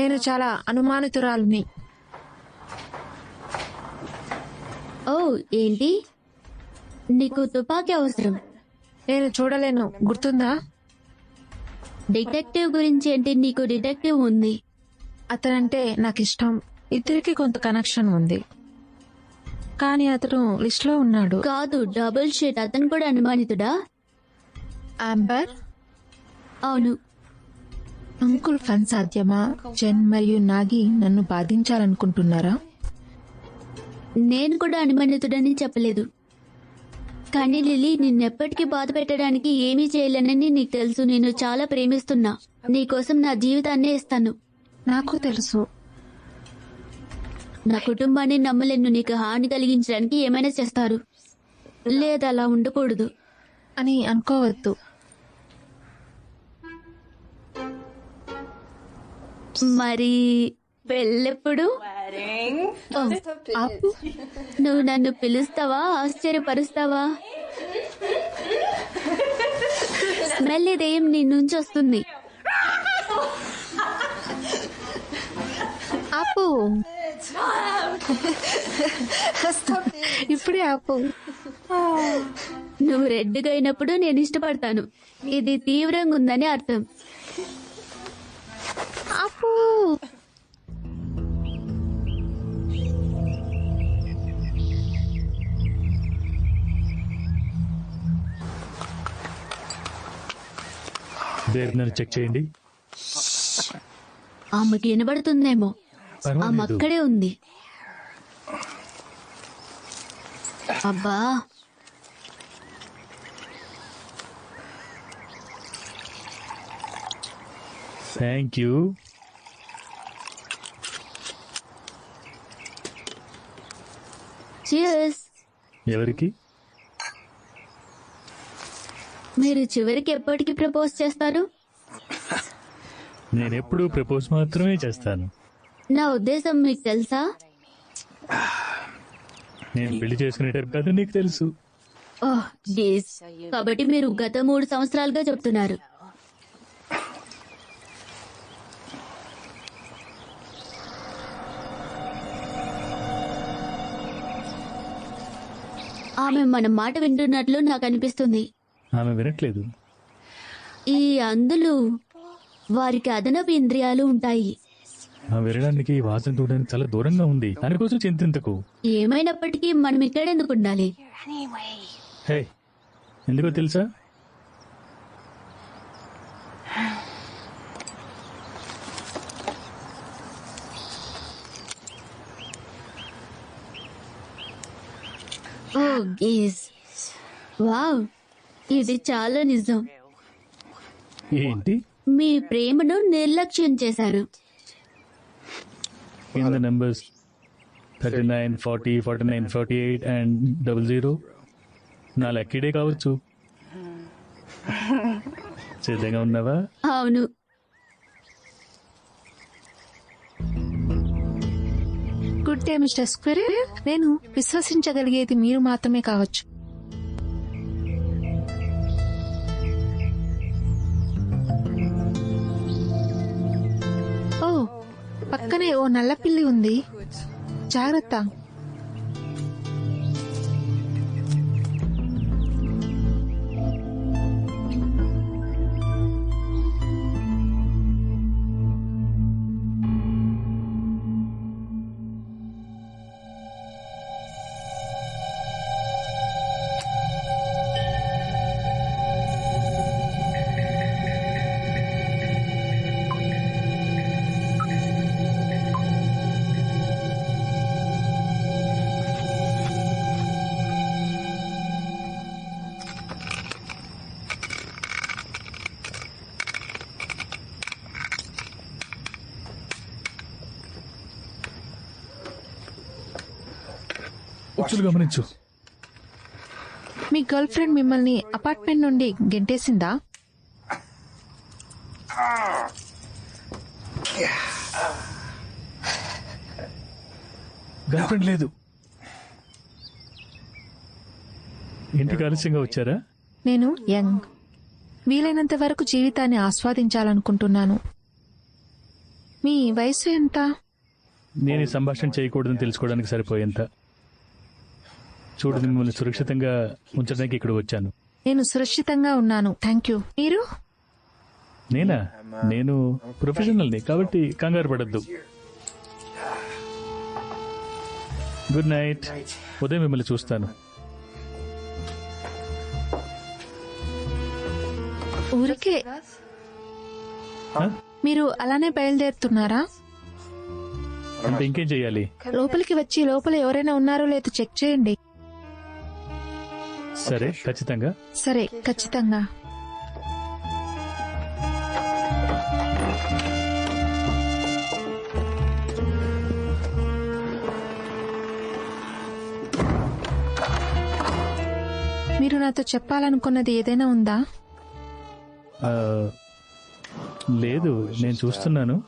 నేను చాలా అనుమానితురాలిని. ఓ ఏంటి? నీకు తుపాకీ అవసరం. నేను చూడలేను. గుర్తుందా? డిటెక్టివ్ గురించి ఏంటి నీకు డిటెక్టివ్ ఉంది. అతనంటే నాకు ఇష్టం ఇద్దరికి కొంత కనెక్షన్ ఉంది. కానీ అతను లిస్ట్లో ఉన్నాడు. కాదు డబుల్ షీట్. అతను కూడా అనుమానితుడా? అంబర్? అవును. అంకుల్ ఫన్ సాధ్యమా? జెన్ మరియు నాగి నన్ను బాధించాలనుకుంటున్నారా? నేను కూడా అనుమానితుడని చెప్పలేదు. కానీ లిలీ నిన్నెప్పటికీ బాధ పెట్టడానికి ఏమీ చేయలేనని నీకు తెలుసు. నేను చాలా ప్రేమిస్తున్నా. నీకోసం నా జీవితాన్నే ఇస్తాను. నాకు తెలుసు. నా కుటుంబాన్ని నమ్మలేను. నీకు హాని కలిగించడానికి ఏమైనా చేస్తారు? లేదు అలా ఉండకూడదు? అని అనుకోవద్దు. మరి ఆపు. నువ్వు నన్ను పిలుస్తావా? ఆశ్చర్యపరుస్తావా? స్మెల్ ఇదేం నీ నుంచి వస్తుంది? ఆపు. ఇప్పుడే ఆపు. నువ్వు రెడ్గా అయినప్పుడు నేను ఇష్టపడతాను. ఇది తీవ్రంగా ఉందని అర్థం. చెక్ చేయండి. ఆమెకి వినబడుతుందేమో. ఆమె అక్కడే ఉంది. అబ్బా. థ్యాంక్ యూ ఎవరికి? మీరు చివరికి ఎప్పటికి ప్రపోజ్ చేస్తారు? నేను ఎప్పుడు ప్రపోజ్ మాత్రమే చేస్తాను. నా ఉద్దేశం మీకు తెలుసా? నేను పెళ్ళి చేసుకునే టైప్ కాదు నీకు తెలుసు. ఓహ్ డేస్ కాబట్టి మీరు గత మూడు సంవత్సరాలుగా చెప్తున్నారు. ఆమె మన మాట వింటున్నట్లు నాకు అనిపిస్తుంది. ఆమె వినట్లేదు. ఈ అందులు వారికి అదనపు ఇంద్రియాలు ఉంటాయి. ఆమె వినడానికి ఈ వాసన చూడడానికి చాలా దూరంగా ఉంది. దానికోసం చింతింతకు. ఏమైనప్పటికీ మనం ఇక్కడెందుకు ఉండాలి? హే ఎందుకో తెలుసా? గేస్ వావ్ ఇది చాలా నిజం. ఏంటి? మీ ప్రేమను నిర్లక్ష్యం చేశారు. In the numbers thirty nine forty forty nine forty eight and double zero నా లక్కీడే కావచ్చు. సిద్ధంగా ఉన్నావా? అవును. Good day mister square. నేను విశ్వసించగలిగేది మీరు మాత్రమే కావచ్చు. ఓ పక్కనే ఓ నల్లపిల్లి ఉంది. జాగ్రత్త. వచ్చులు గమనించు. మీ గర్ల్ ఫ్రెండ్ మిమ్మల్ని అపార్ట్మెంట్ నుండి గెంటేసిందా? గర్ల్ ఫ్రెండ్ లేదు. ఇంటికి ఆలస్యంగా వచ్చారా? నేను యంగ్. వీలైనంత వరకు జీవితాన్ని ఆస్వాదించాలనుకుంటున్నాను. మీ వయసు ఎంత? నేను ఈ సంభాషణ చేయకూడదని తెలుసుకోవడానికి సరిపోయేంత. చూడు మిమ్మల్ని సురక్షితంగా ఉంచడానికి ఇక్కడ వచ్చాను. నేను సురక్షితంగా ఉన్నాను. థ్యాంక్ యూ మీరు? నేనా? నేను ప్రొఫెషనల్ని కాబట్టి కంగారు పడద్దు. గుడ్ నైట్ ఉదయం మిమ్మల్ని చూస్తాను. ఊరికే? మీరు అలానే బయలుదేరుతున్నారా? అంటే ఇంకేం చెయ్యాలి లోపలికి వచ్చి లోపల ఎవరైనా ఉన్నారో లేదో చెక్ చేయండి. సరే ఖచ్చితంగా. సరే ఖచ్చితంగా. మీరు నాతో చెప్పాలనుకున్నది ఏదైనా ఉందా? ఆ, లేదు నేను చూస్తున్నాను.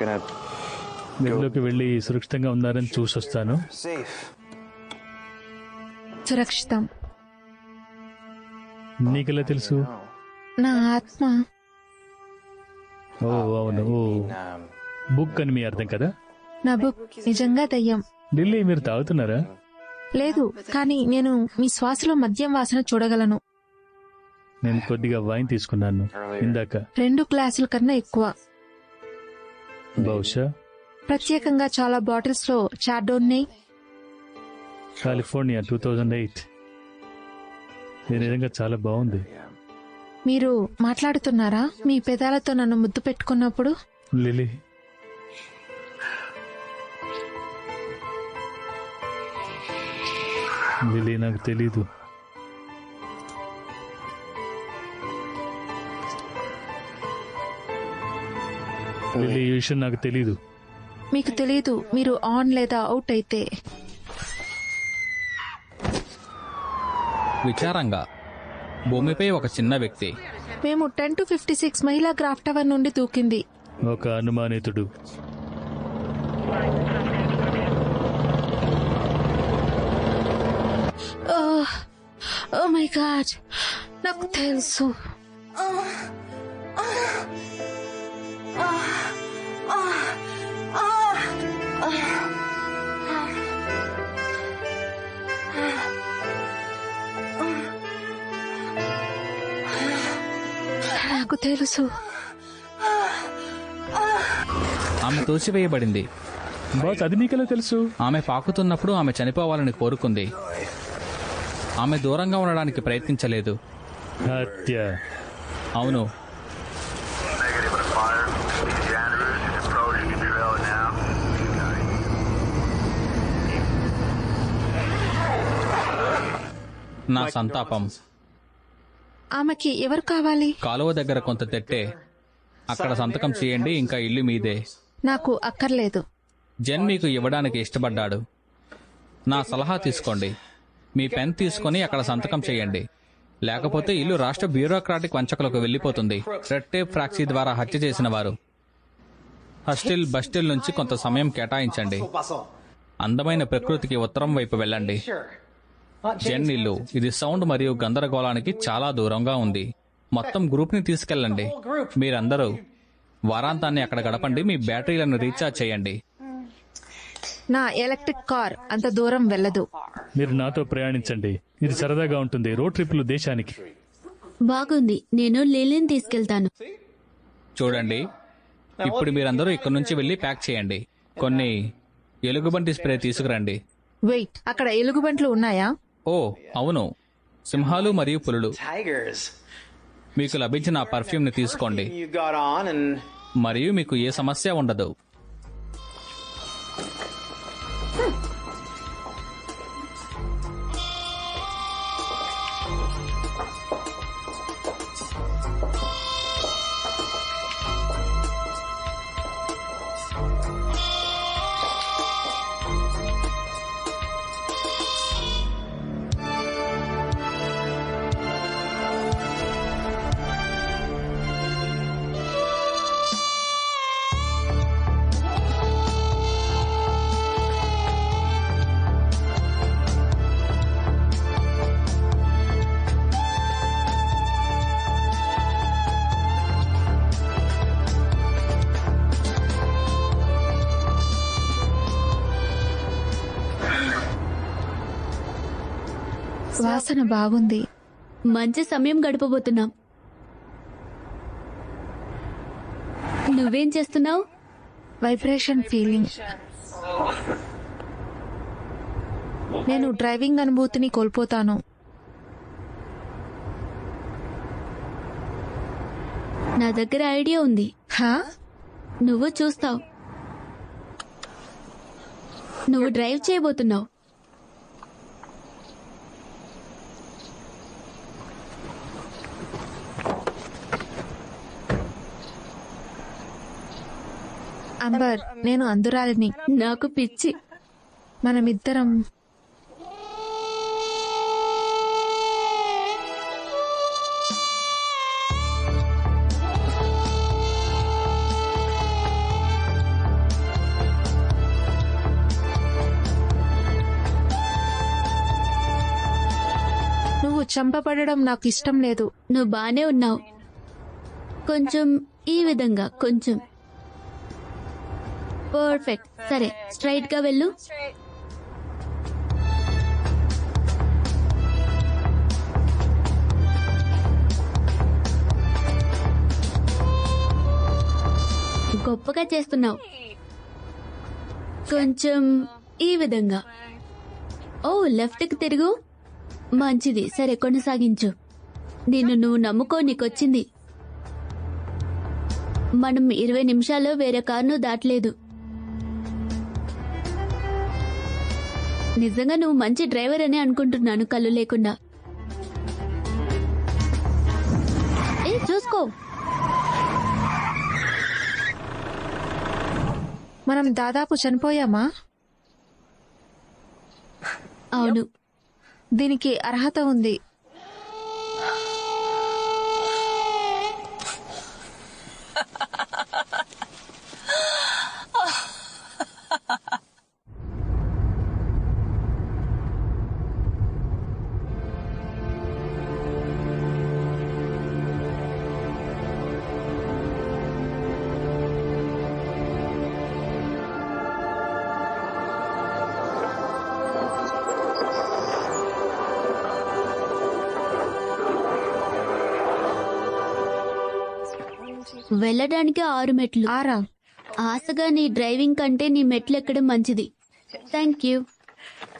Gonna గదిలోకి వెళ్ళి సురక్షితంగా ఉన్నారని చూసొస్తాను. Safe. సురక్షితం. నీకెలా తెలుసు? నా ఆత్మ. ఓ అవును. ఓ. బుక్ అని మీ అర్థం కదా? నా బుక్ నిజంగా దయ్యం. ఢిల్లీ మీరు తాగుతున్నారా? లేదు కానీ నేను మీ శ్వాసలో మద్యం వాసన చూడగలను. నేను కొద్దిగా వైన్ తీసుకున్నాను. ఇందాక. రెండు గ్లాసుల కన్నా ఎక్కువ. బహుశా? ప్రత్యేకంగా చాలా బాటిల్స్లో Chardonnay California two thousand eight. నిజంగా చాలా బాగుంది. మీరు మాట్లాడుతున్నారా? మీ పెదాలతో నన్ను ముద్దు పెట్టుకున్నప్పుడు? లిలీ. లిలీ నాకు తెలీదు. లిలీ ఈ విషయం నాకు తెలీదు. మీకు తెలియదు మీరు ఆన్ లేదా అవుట్ అయితే. విచారంగా. భూమిపై ఒక చిన్న వ్యక్తి. మేము టెన్ టు ఫిఫ్టీ సిక్స్ మహిళా గ్రాఫ్ టవర్ నుండి దూకింది. ఒక అనుమానితుడు. ఓ మై గాడ్ నాకు తెలుసు. నాకు తెలుసు. ఆమె తోసివేయబడింది. బాస్ అది మీకెలా తెలుసు? ఆమె పాకుతున్నప్పుడు ఆమె చనిపోవాలని కోరుకుంది. ఆమె దూరంగా ఉండడానికి ప్రయత్నించలేదు. హత్య. అవును. నా సంతాపం. ఆమెకి ఎవరు కావాలి? కాలువ దగ్గర కొంత తెట్టే. అక్కడ సంతకం చేయండి ఇంకా ఇల్లు మీదే. నాకు అక్కర్లేదు. జెన్ మీకు ఇవ్వడానికి ఇష్టపడ్డాడు. నా సలహా తీసుకోండి. మీ పెన్ తీసుకొని అక్కడ సంతకం చేయండి. లేకపోతే ఇల్లు రాష్ట్ర బ్యూరోక్రాటిక్ వంచకులకు వెళ్ళిపోతుంది. రెడ్ టేప్ ఫ్రాక్సీ ద్వారా హత్య చేసిన వారు. హస్టిల్ బస్టిల్ నుంచి కొంత సమయం కేటాయించండి. అందమైన ప్రకృతికి ఉత్తరం వైపు వెళ్ళండి. జెన్ ఇల్లు ఇది సౌండ్ మరియు గందరగోళానికి చాలా దూరంగా ఉంది. మొత్తం గ్రూప్ని తీసుకెళ్ళండి మీరందరూ వారాంతాన్ని అక్కడ గడపండి. మీ బ్యాటరీలను రీఛార్జ్ చేయండి. నా ఎలక్ట్రిక్ కార్ అంత దూరం వెళ్ళదు. మీరు నాతో ప్రయాణించండి. ఇది సరదాగా ఉంటుంది. రోడ్ ట్రిప్లు దేశానికి. బాగుంది. నేను లిలీని తీసుకెళ్తాను. చూడండి. ఇప్పుడు మీరందరూ ఇక్కడ నుంచి వెళ్ళి ప్యాక్ చేయండి. కొన్ని ఎలుగుబంటి స్ప్రే తీసుకురండి. వెయిట్ అక్కడ ఎలుగుబంట్లు ఉన్నాయా? ఓ అవును. సింహాలు మరియు పులులు. మీకు లభించిన ఆ పర్ఫ్యూమ్ని తీసుకోండి. మరియు మీకు ఏ సమస్య ఉండదు. వాసన బాగుంది. మంచి సమయం గడపబోతున్నాం. నువ్వేం చేస్తున్నావు? వైబ్రేషన్ ఫీలింగ్ నేను డ్రైవింగ్ అనుభూతిని కోల్పోతాను. నా దగ్గర ఐడియా ఉంది. హా? నువ్వు చూస్తావు. నువ్వు డ్రైవ్ చేయబోతున్నావు. అంబర్ నేను అందురాలిని. నాకు పిచ్చి. మనమిద్దరం. నువ్వు చంపబడడం నాకు ఇష్టం లేదు. నువ్వు బానే ఉన్నావు. కొంచెం ఈ విధంగా కొంచెం. పర్ఫెక్ట్ సరే స్ట్రైట్గా వెళ్ళు. గొప్పగా చేస్తున్నావు. కొంచెం ఈ విధంగా. ఓ లెఫ్ట్కి తిరుగు. మంచిది. సరే కొనసాగించు. నిన్ను నువ్వు నమ్ముకో నీకొచ్చింది. మనం ఇరవై నిమిషాల్లో వేరే కారును దాటలేదు. నిజంగా నువ్వు మంచి డ్రైవర్ అని అనుకుంటున్నాను కళ్ళు లేకుండా. ఏ చూసుకో. మనం దాదాపు చనిపోయామా? అవును. దీనికి అర్హత ఉంది. వెళ్ళడానికి ఆరు మెట్లు. ఆరా? ఆశగా నీ డ్రైవింగ్ కంటే నీ మెట్లు ఎక్కడం మంచిది. Thank you.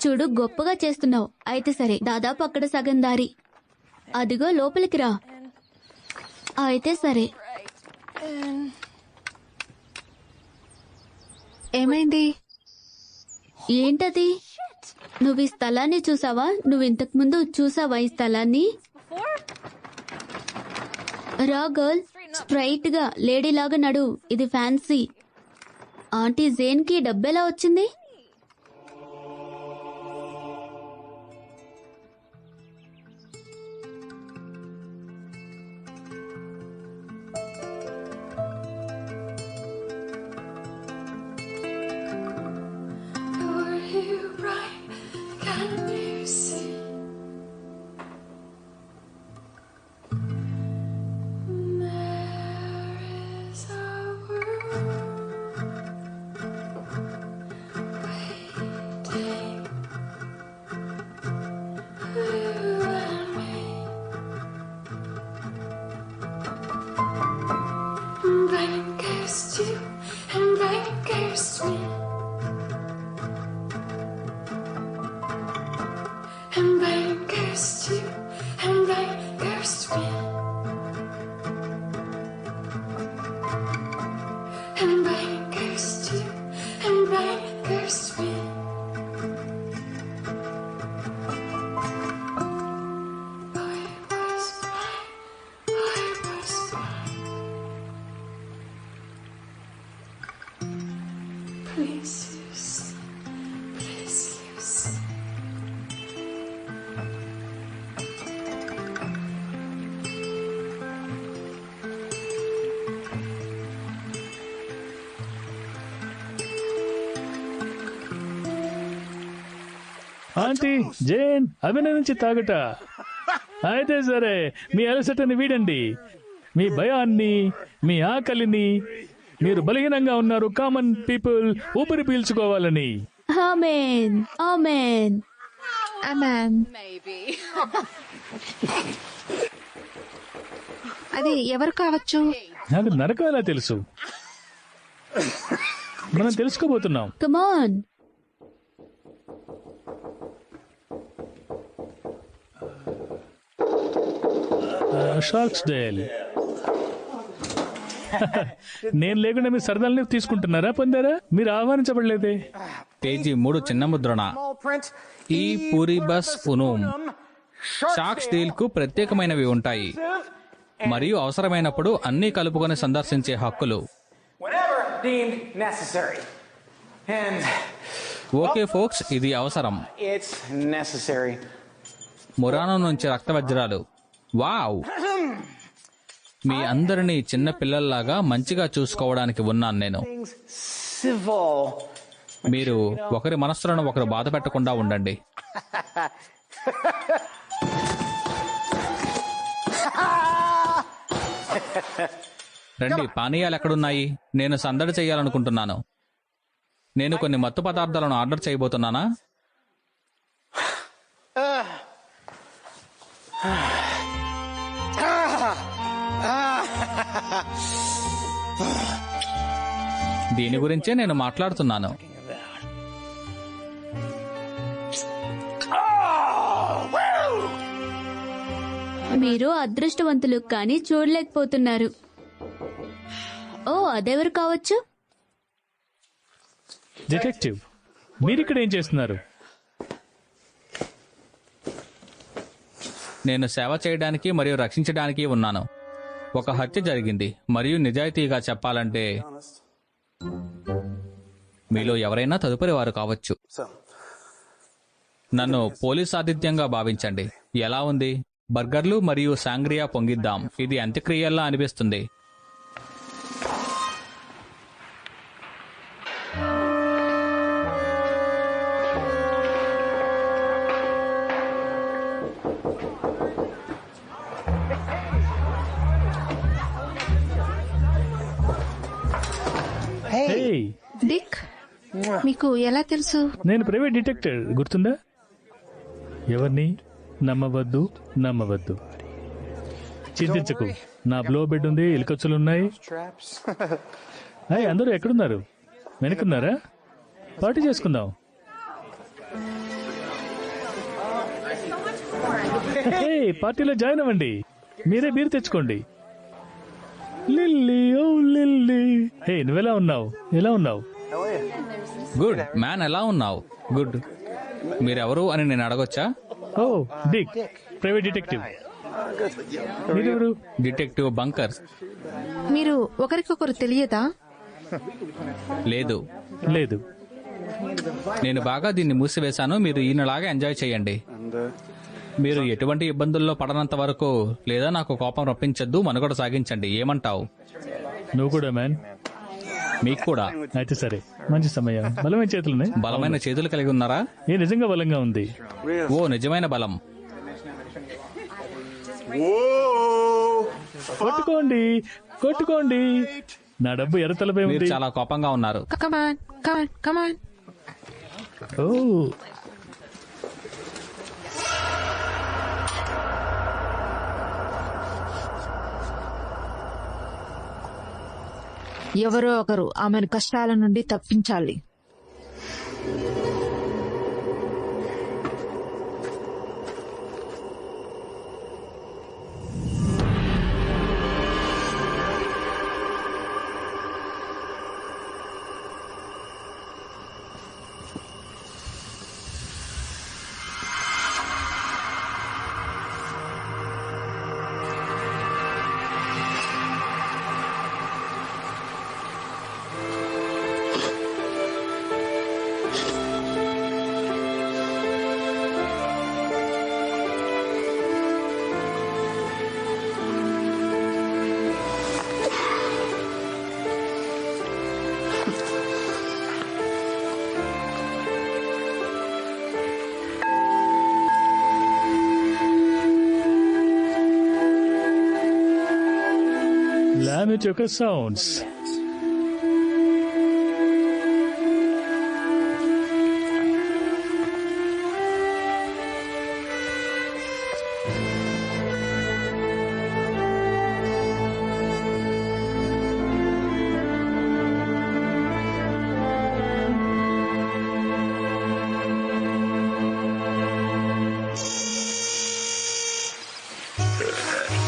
చూడు గొప్పగా చేస్తున్నావు. అయితే సరే దాదాపు అక్కడ సగం దారి. అదిగో లోపలికి రా. అయితే సరే. ఏమైంది? ఏంటది? నువ్వు ఈ స్థలాన్ని చూసావా? నువ్వు ఇంతకు ముందు చూసావా ఈ స్థలాన్ని? రా గర్ల్. స్ట్రైట్గా లేడీ లాగా నడు. ఇది ఫ్యాన్సీ. ఆంటీ జేన్కి డబ్బెలా వచ్చింది? జేన్ అభినందించి తాగుట. అయితే సరే మీ అలసటని వీడండి. మీ భయాన్ని మీ ఆకలిని మీరు బలహీనంగా ఉన్నారు. కామన్ పీపుల్ ఊపిరి పీల్చుకోవాలని. ఆమెన్ అది ఎవరు కావచ్చు? నాకు నరకాలా తెలుసు. మనం తెలుసుకోబోతున్నాం. కమాన్ షార్క్స్ డేల్ *laughs* నేను లేకుండా మీ సరదాలని తీసుకుంటున్నారా పొందారా? మీరు ఆహ్వానించబడలేదే. పేజీ మూడు చిన్న ముద్రణ. ఈ పూరి బస్ ఉనూమ్ షాక్ స్టీల్కు ప్రత్యేకమైనవి ఉంటాయి. మరియు అవసరమైనప్పుడు అన్ని కలుపుకొని సందర్శించే హక్కులు. ఓకే ఫోక్స్ ఇది అవసరం. మురానం నుంచి రక్త వజ్రాలు వావ్. మీ అందరినీ చిన్న పిల్లల్లాగా మంచిగా చూసుకోవడానికి ఉన్నాను నేను. మీరు ఒకరి మనస్సులను ఒకరు బాధ పెట్టకుండా ఉండండి. రండి పానీయాలు ఎక్కడున్నాయి నేను సందడి చేయాలనుకుంటున్నాను నేను కొన్ని మత్తు పదార్థాలను ఆర్డర్ చేయబోతున్నానా? దీని గురించే నేను మాట్లాడుతున్నాను. మీరు అదృష్టవంతులు కానీ చూడలేకపోతున్నారు. ఓ అదెవరు కావచ్చు? డిటెక్టివ్ మీరు ఇక్కడ ఏం చేస్తున్నారు? నేను సేవ చేయడానికి మరియు రక్షించడానికి ఉన్నాను. ఒక హత్య జరిగింది. మరియు నిజాయితీగా చెప్పాలంటే మీలో ఎవరైనా తదుపరి వారు కావచ్చు. నన్ను పోలీస్ ఆతిథ్యంగా భావించండి. ఎలా ఉంది? బర్గర్లు మరియు సాంగ్రియా పొంగిద్దాం. ఇది అంత్యక్రియల్లా అనిపిస్తుంది. డిక్ మీకు ఎలా తెలుసు? నేను ప్రైవేట్ డిటెక్టివ్ గుర్తుందా? ఎవరిని? నమ్మవద్దు నమ్మవద్దు. చింతించకు. నా బ్లో బెడ్ ఉంది ఎలుకచ్చులు ఉన్నాయి Traps. *laughs* అయ్ అందరూ ఎక్కడున్నారు? వెనుకున్నారా? పార్టీ చేసుకుందాం. *laughs* హే, పార్టీలో జాయిన్ అవ్వండి. మీరే బీర్ తెచ్చుకోండి. లిల్లీ ఓ లిల్లీ. హే నువ్వెలా ఉన్నావు? ఎలా ఉన్నావు? గుడ్. మ్యాన్ ఎలా ఉన్నావు? గుడ్. మీరెవరు అని నేను అడగొచ్చా? Oh Dick. Private detective. మీరెవరు? డిటెక్టివ్ బంకర్స్ మీరు ఒకరికొకరు తెలియదా? లేదు. లేదు. నేను బాగా దీన్ని మూసివేశాను. మీరు ఈయనలాగా ఎంజాయ్ చేయండి. మీరు ఎటువంటి ఇబ్బందుల్లో పడనంత వరకు లేదా నాకు కోపం రప్పించద్దు మనుగడ సాగించండి. ఏమంటావు? నువ్వు కూడా మ్యాన్ మీకు కూడా. అయితే సరే. మంచి సమయం. బలమైన చేతులున్నాయి. బలమైన చేతులు కలిగి ఉన్నారా? ఏ నిజంగా బలంగా ఉంది. ఓ నిజమైన బలం. కొట్టుకోండి కొట్టుకోండి. నా డబ్బు ఎర్రతలపై మీరు ఉంది. చాలా కోపంగా ఉన్నారు. ఓ. ఎవరో ఒకరు ఆమెను కష్టాల నుండి తప్పించాలి. లామిట్ యొక్క సౌండ్స్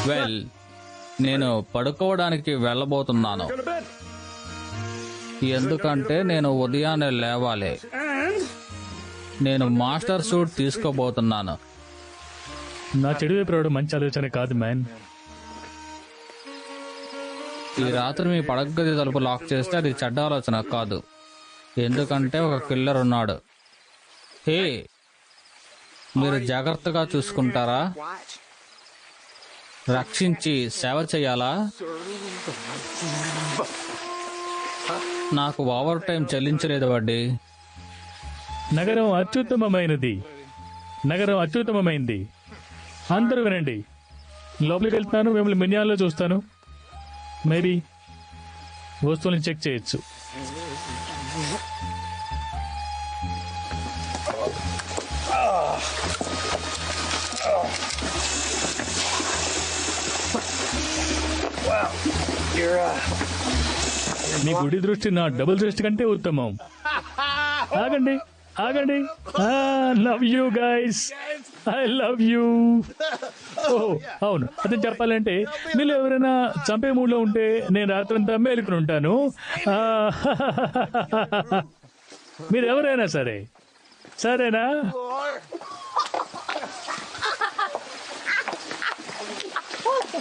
వెల్ నేను పడుకోవడానికి వెళ్ళబోతున్నాను. ఎందుకంటే నేను ఉదయాన్నే లేవాలి. నేను మాస్టర్ సూట్ తీసుకోబోతున్నాను. నా చెడు వైపు రావడం మంచి ఆలోచన కాదు మ్యాన్. ఈ రాత్రి మీ పడగది తలుపు లాక్ చేస్తే అది చెడ్డ ఆలోచన కాదు. ఎందుకంటే ఒక కిల్లర్ ఉన్నాడు. హే మీరు జాగ్రత్తగా చూసుకుంటారా? రక్షించి సేవ చేయాలా? నాకు ఓవర్ టైం చెల్లించలేదు వడ్డీ. నగరం అత్యుత్తమమైనది. నగరం అత్యుత్తమమైంది. అందరూ వినండి. లోపలికి వెళ్తాను మిమ్మల్ని మినియాల్లో చూస్తాను. మేబీ వస్తువులను చెక్ చేయొచ్చు. మీ గుడి దృష్టి నా డబుల్ దృష్టి కంటే ఉత్తమం. ఆగండి ఆగండి. Love you guys. I love you. Oh అవును అతను చెప్పాలంటే మీరు ఎవరైనా చంపే మూడ్లో ఉంటే నేను రాత్రంతా మేలుకుని ఉంటాను. మీరు ఎవరైనా సరే సరేనా?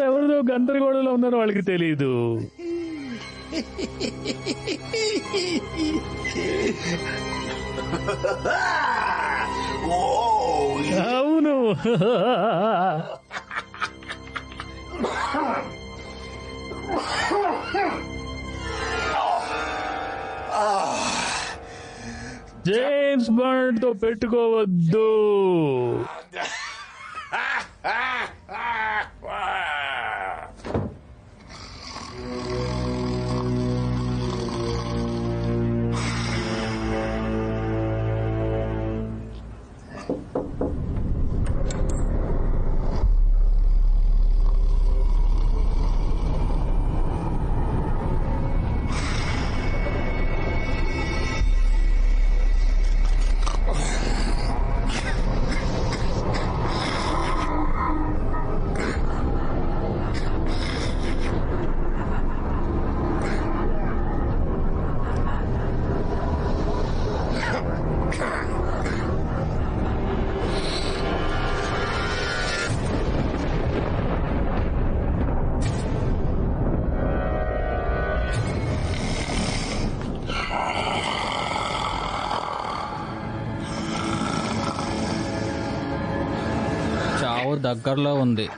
ఎవరిదో గందరగోళంలో ఉన్నారో వాళ్ళకి తెలియదు *laughs* అవును. జేమ్స్ బాండ్తో పెట్టుకోవద్దు. *laughs* దగ్గరలో ఉంది.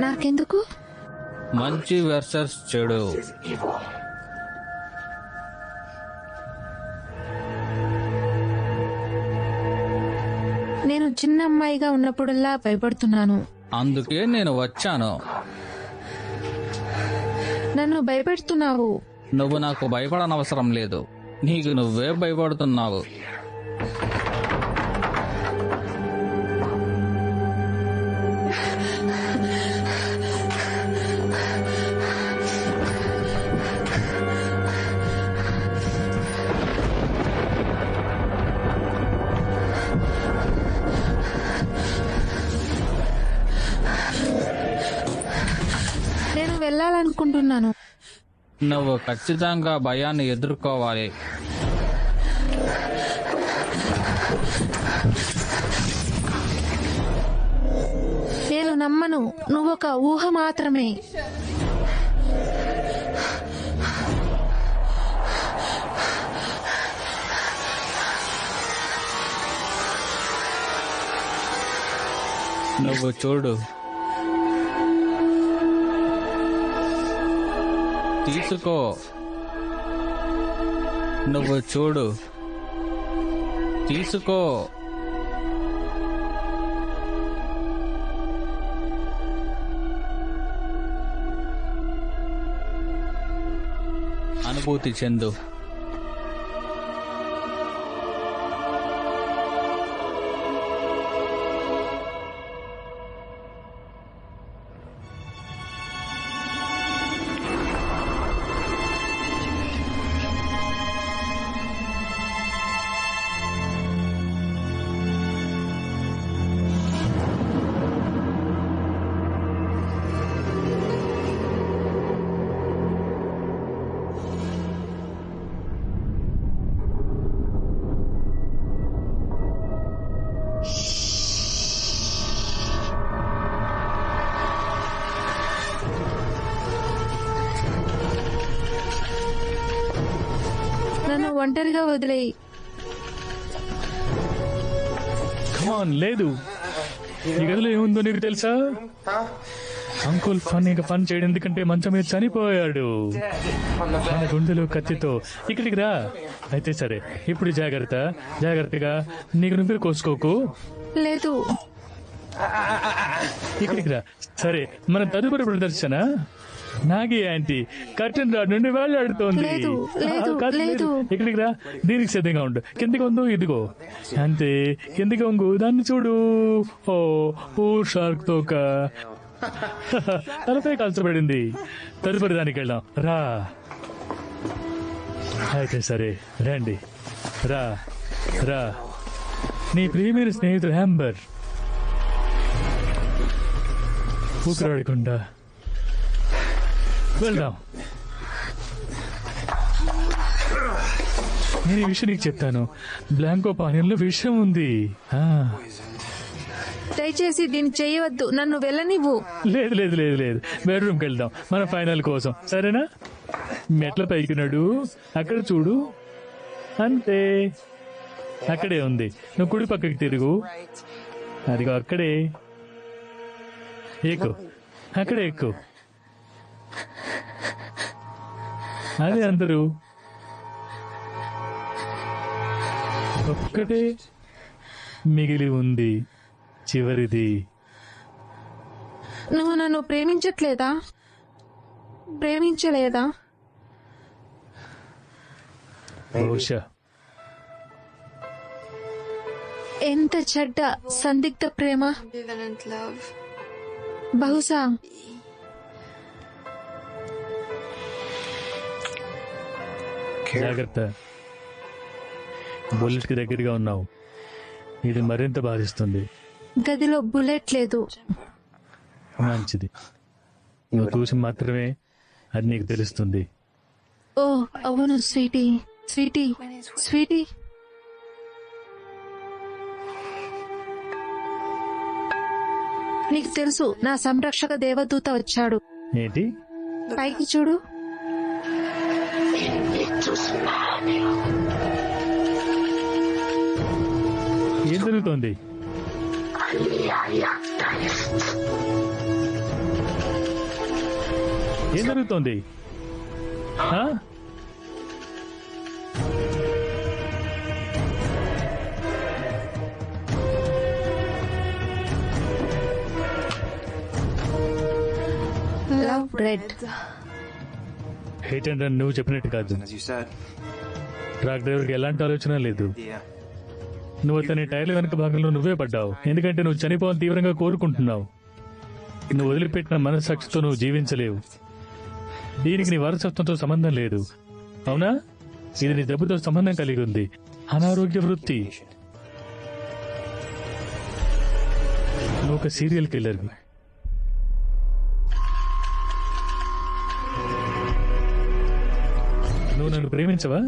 నాకెందుకు? మంచి వెర్సెస్ చెడు. అమ్మాయిగా ఉన్నప్పుడల్లా భయపడుతున్నాను. అందుకే నేను వచ్చాను. నన్ను భయపెడుతున్నావు. నువ్వు నాకు భయపడనవసరం లేదు. నీకు నువ్వే భయపడుతున్నావు. వెళ్ళాలనుకుంటున్నాను. నువ్వు ఖచ్చితంగా భయాన్ని ఎదుర్కోవాలి. నేను నమ్మను. నువ్వొక ఊహ మాత్రమే. నువ్వు చూడు. తీసుకో. నువ్వు చూడు. తీసుకో. అనుభూతి చెందు. ఫన్నీగా పని చేయడం ఎందుకంటే మంచం మీద చనిపోయాడు. మన గుండెలో కత్తితో. ఇక్కడికి రా. అయితే సరే ఇప్పుడు జాగ్రత్త. జాగ్రత్తగా నీకు నువ్వు కోసుకోకు. లేదు. ఇక్కడికి రా. సరే మన తదుపరి ప్రదర్శన నాగి ఆంటీ కర్టెన్ రాడ్ నుండి వేలాడుతోంది. ఇక్కడికి రా. దీనికి సిద్ధంగా ఉండు. కిందికి వందు ఇదిగో. అంతే కిందికి వంగు. దాన్ని చూడు. ఓ ఓ షార్క్ తోక. *laughs* తలపై కాల్చబడింది తదుపరి దానికి వెళ్దాం. రా. అయితే సరే రండి. రా. రా. నీ ప్రియమైన స్నేహితుడు హ్యాంబర్ ఊపిరాడకుండా. వెళ్దాం. నేను ఈ విషయం నీకు చెప్తాను. బ్లాంకో పానీయంలో విషయం ఉంది. దయచేసి దీన్ని చేయవద్దు. నన్ను వెళ్ళనివ్వు. లేదు లేదు లేదు లేదు. బెడ్రూమ్కి వెళ్దాం. మన ఫైనల్ కోసం. సరేనా? మెట్ల పైకి నడు. అక్కడ చూడు. అంతే. అక్కడే ఉంది. నువ్వు కుడి పక్కకి తిరుగు. అదిగో అక్కడే. ఎక్కు. అక్కడే ఎక్కు. అదే అందరూ. ఒక్కటే మిగిలి ఉంది. చివరిది. నువ్వు నన్ను ప్రేమించట్లేదా? ప్రేమించలేదా? బహుశా. ఎంత చెడ్డ సందిగ్ధ ప్రేమ. బహుశా. జాగ్రత్త. బుల్లెట్కి దగ్గరగా ఉన్నావు. ఇది మరింత బాధిస్తుంది. గదిలో బుల్లెట్ లేదు. మంచిది. నువ్వు చూసి మాత్రమే అది నీకు తెలుస్తుంది. ఓ అవును స్వీటీ. Sweetie sweetie. నీకు తెలుసు నా సంరక్షక దేవదూత వచ్చాడు. ఏంటి? పైకి చూడు. ఏం జరుగుతోంది? ఏం జరుగుతోంది? Love red hate and run నువ్వు చెప్పినట్టు కాదు ట్రాక్ డ్రైవర్కి ఎలాంటి ఆలోచన లేదు. నువ్వు అతని టైర్ల వెనక భాగంలో నువ్వే పడ్డావు. ఎందుకంటే నువ్వు చనిపోవాలని తీవ్రంగా కోరుకుంటున్నావు. నువ్వు వదిలిపెట్టిన మనస్సాక్షితో నువ్వు జీవించలేవు. దీనికి నీ వారసత్వంతో సంబంధం లేదు. అవునా? ఇది నీ దెబ్బతో సంబంధం కలిగి ఉంది. అనారోగ్య వృత్తి. నువ్వు ఒక సీరియల్ కిల్లర్ నువ్వు నన్ను ప్రేమించవా?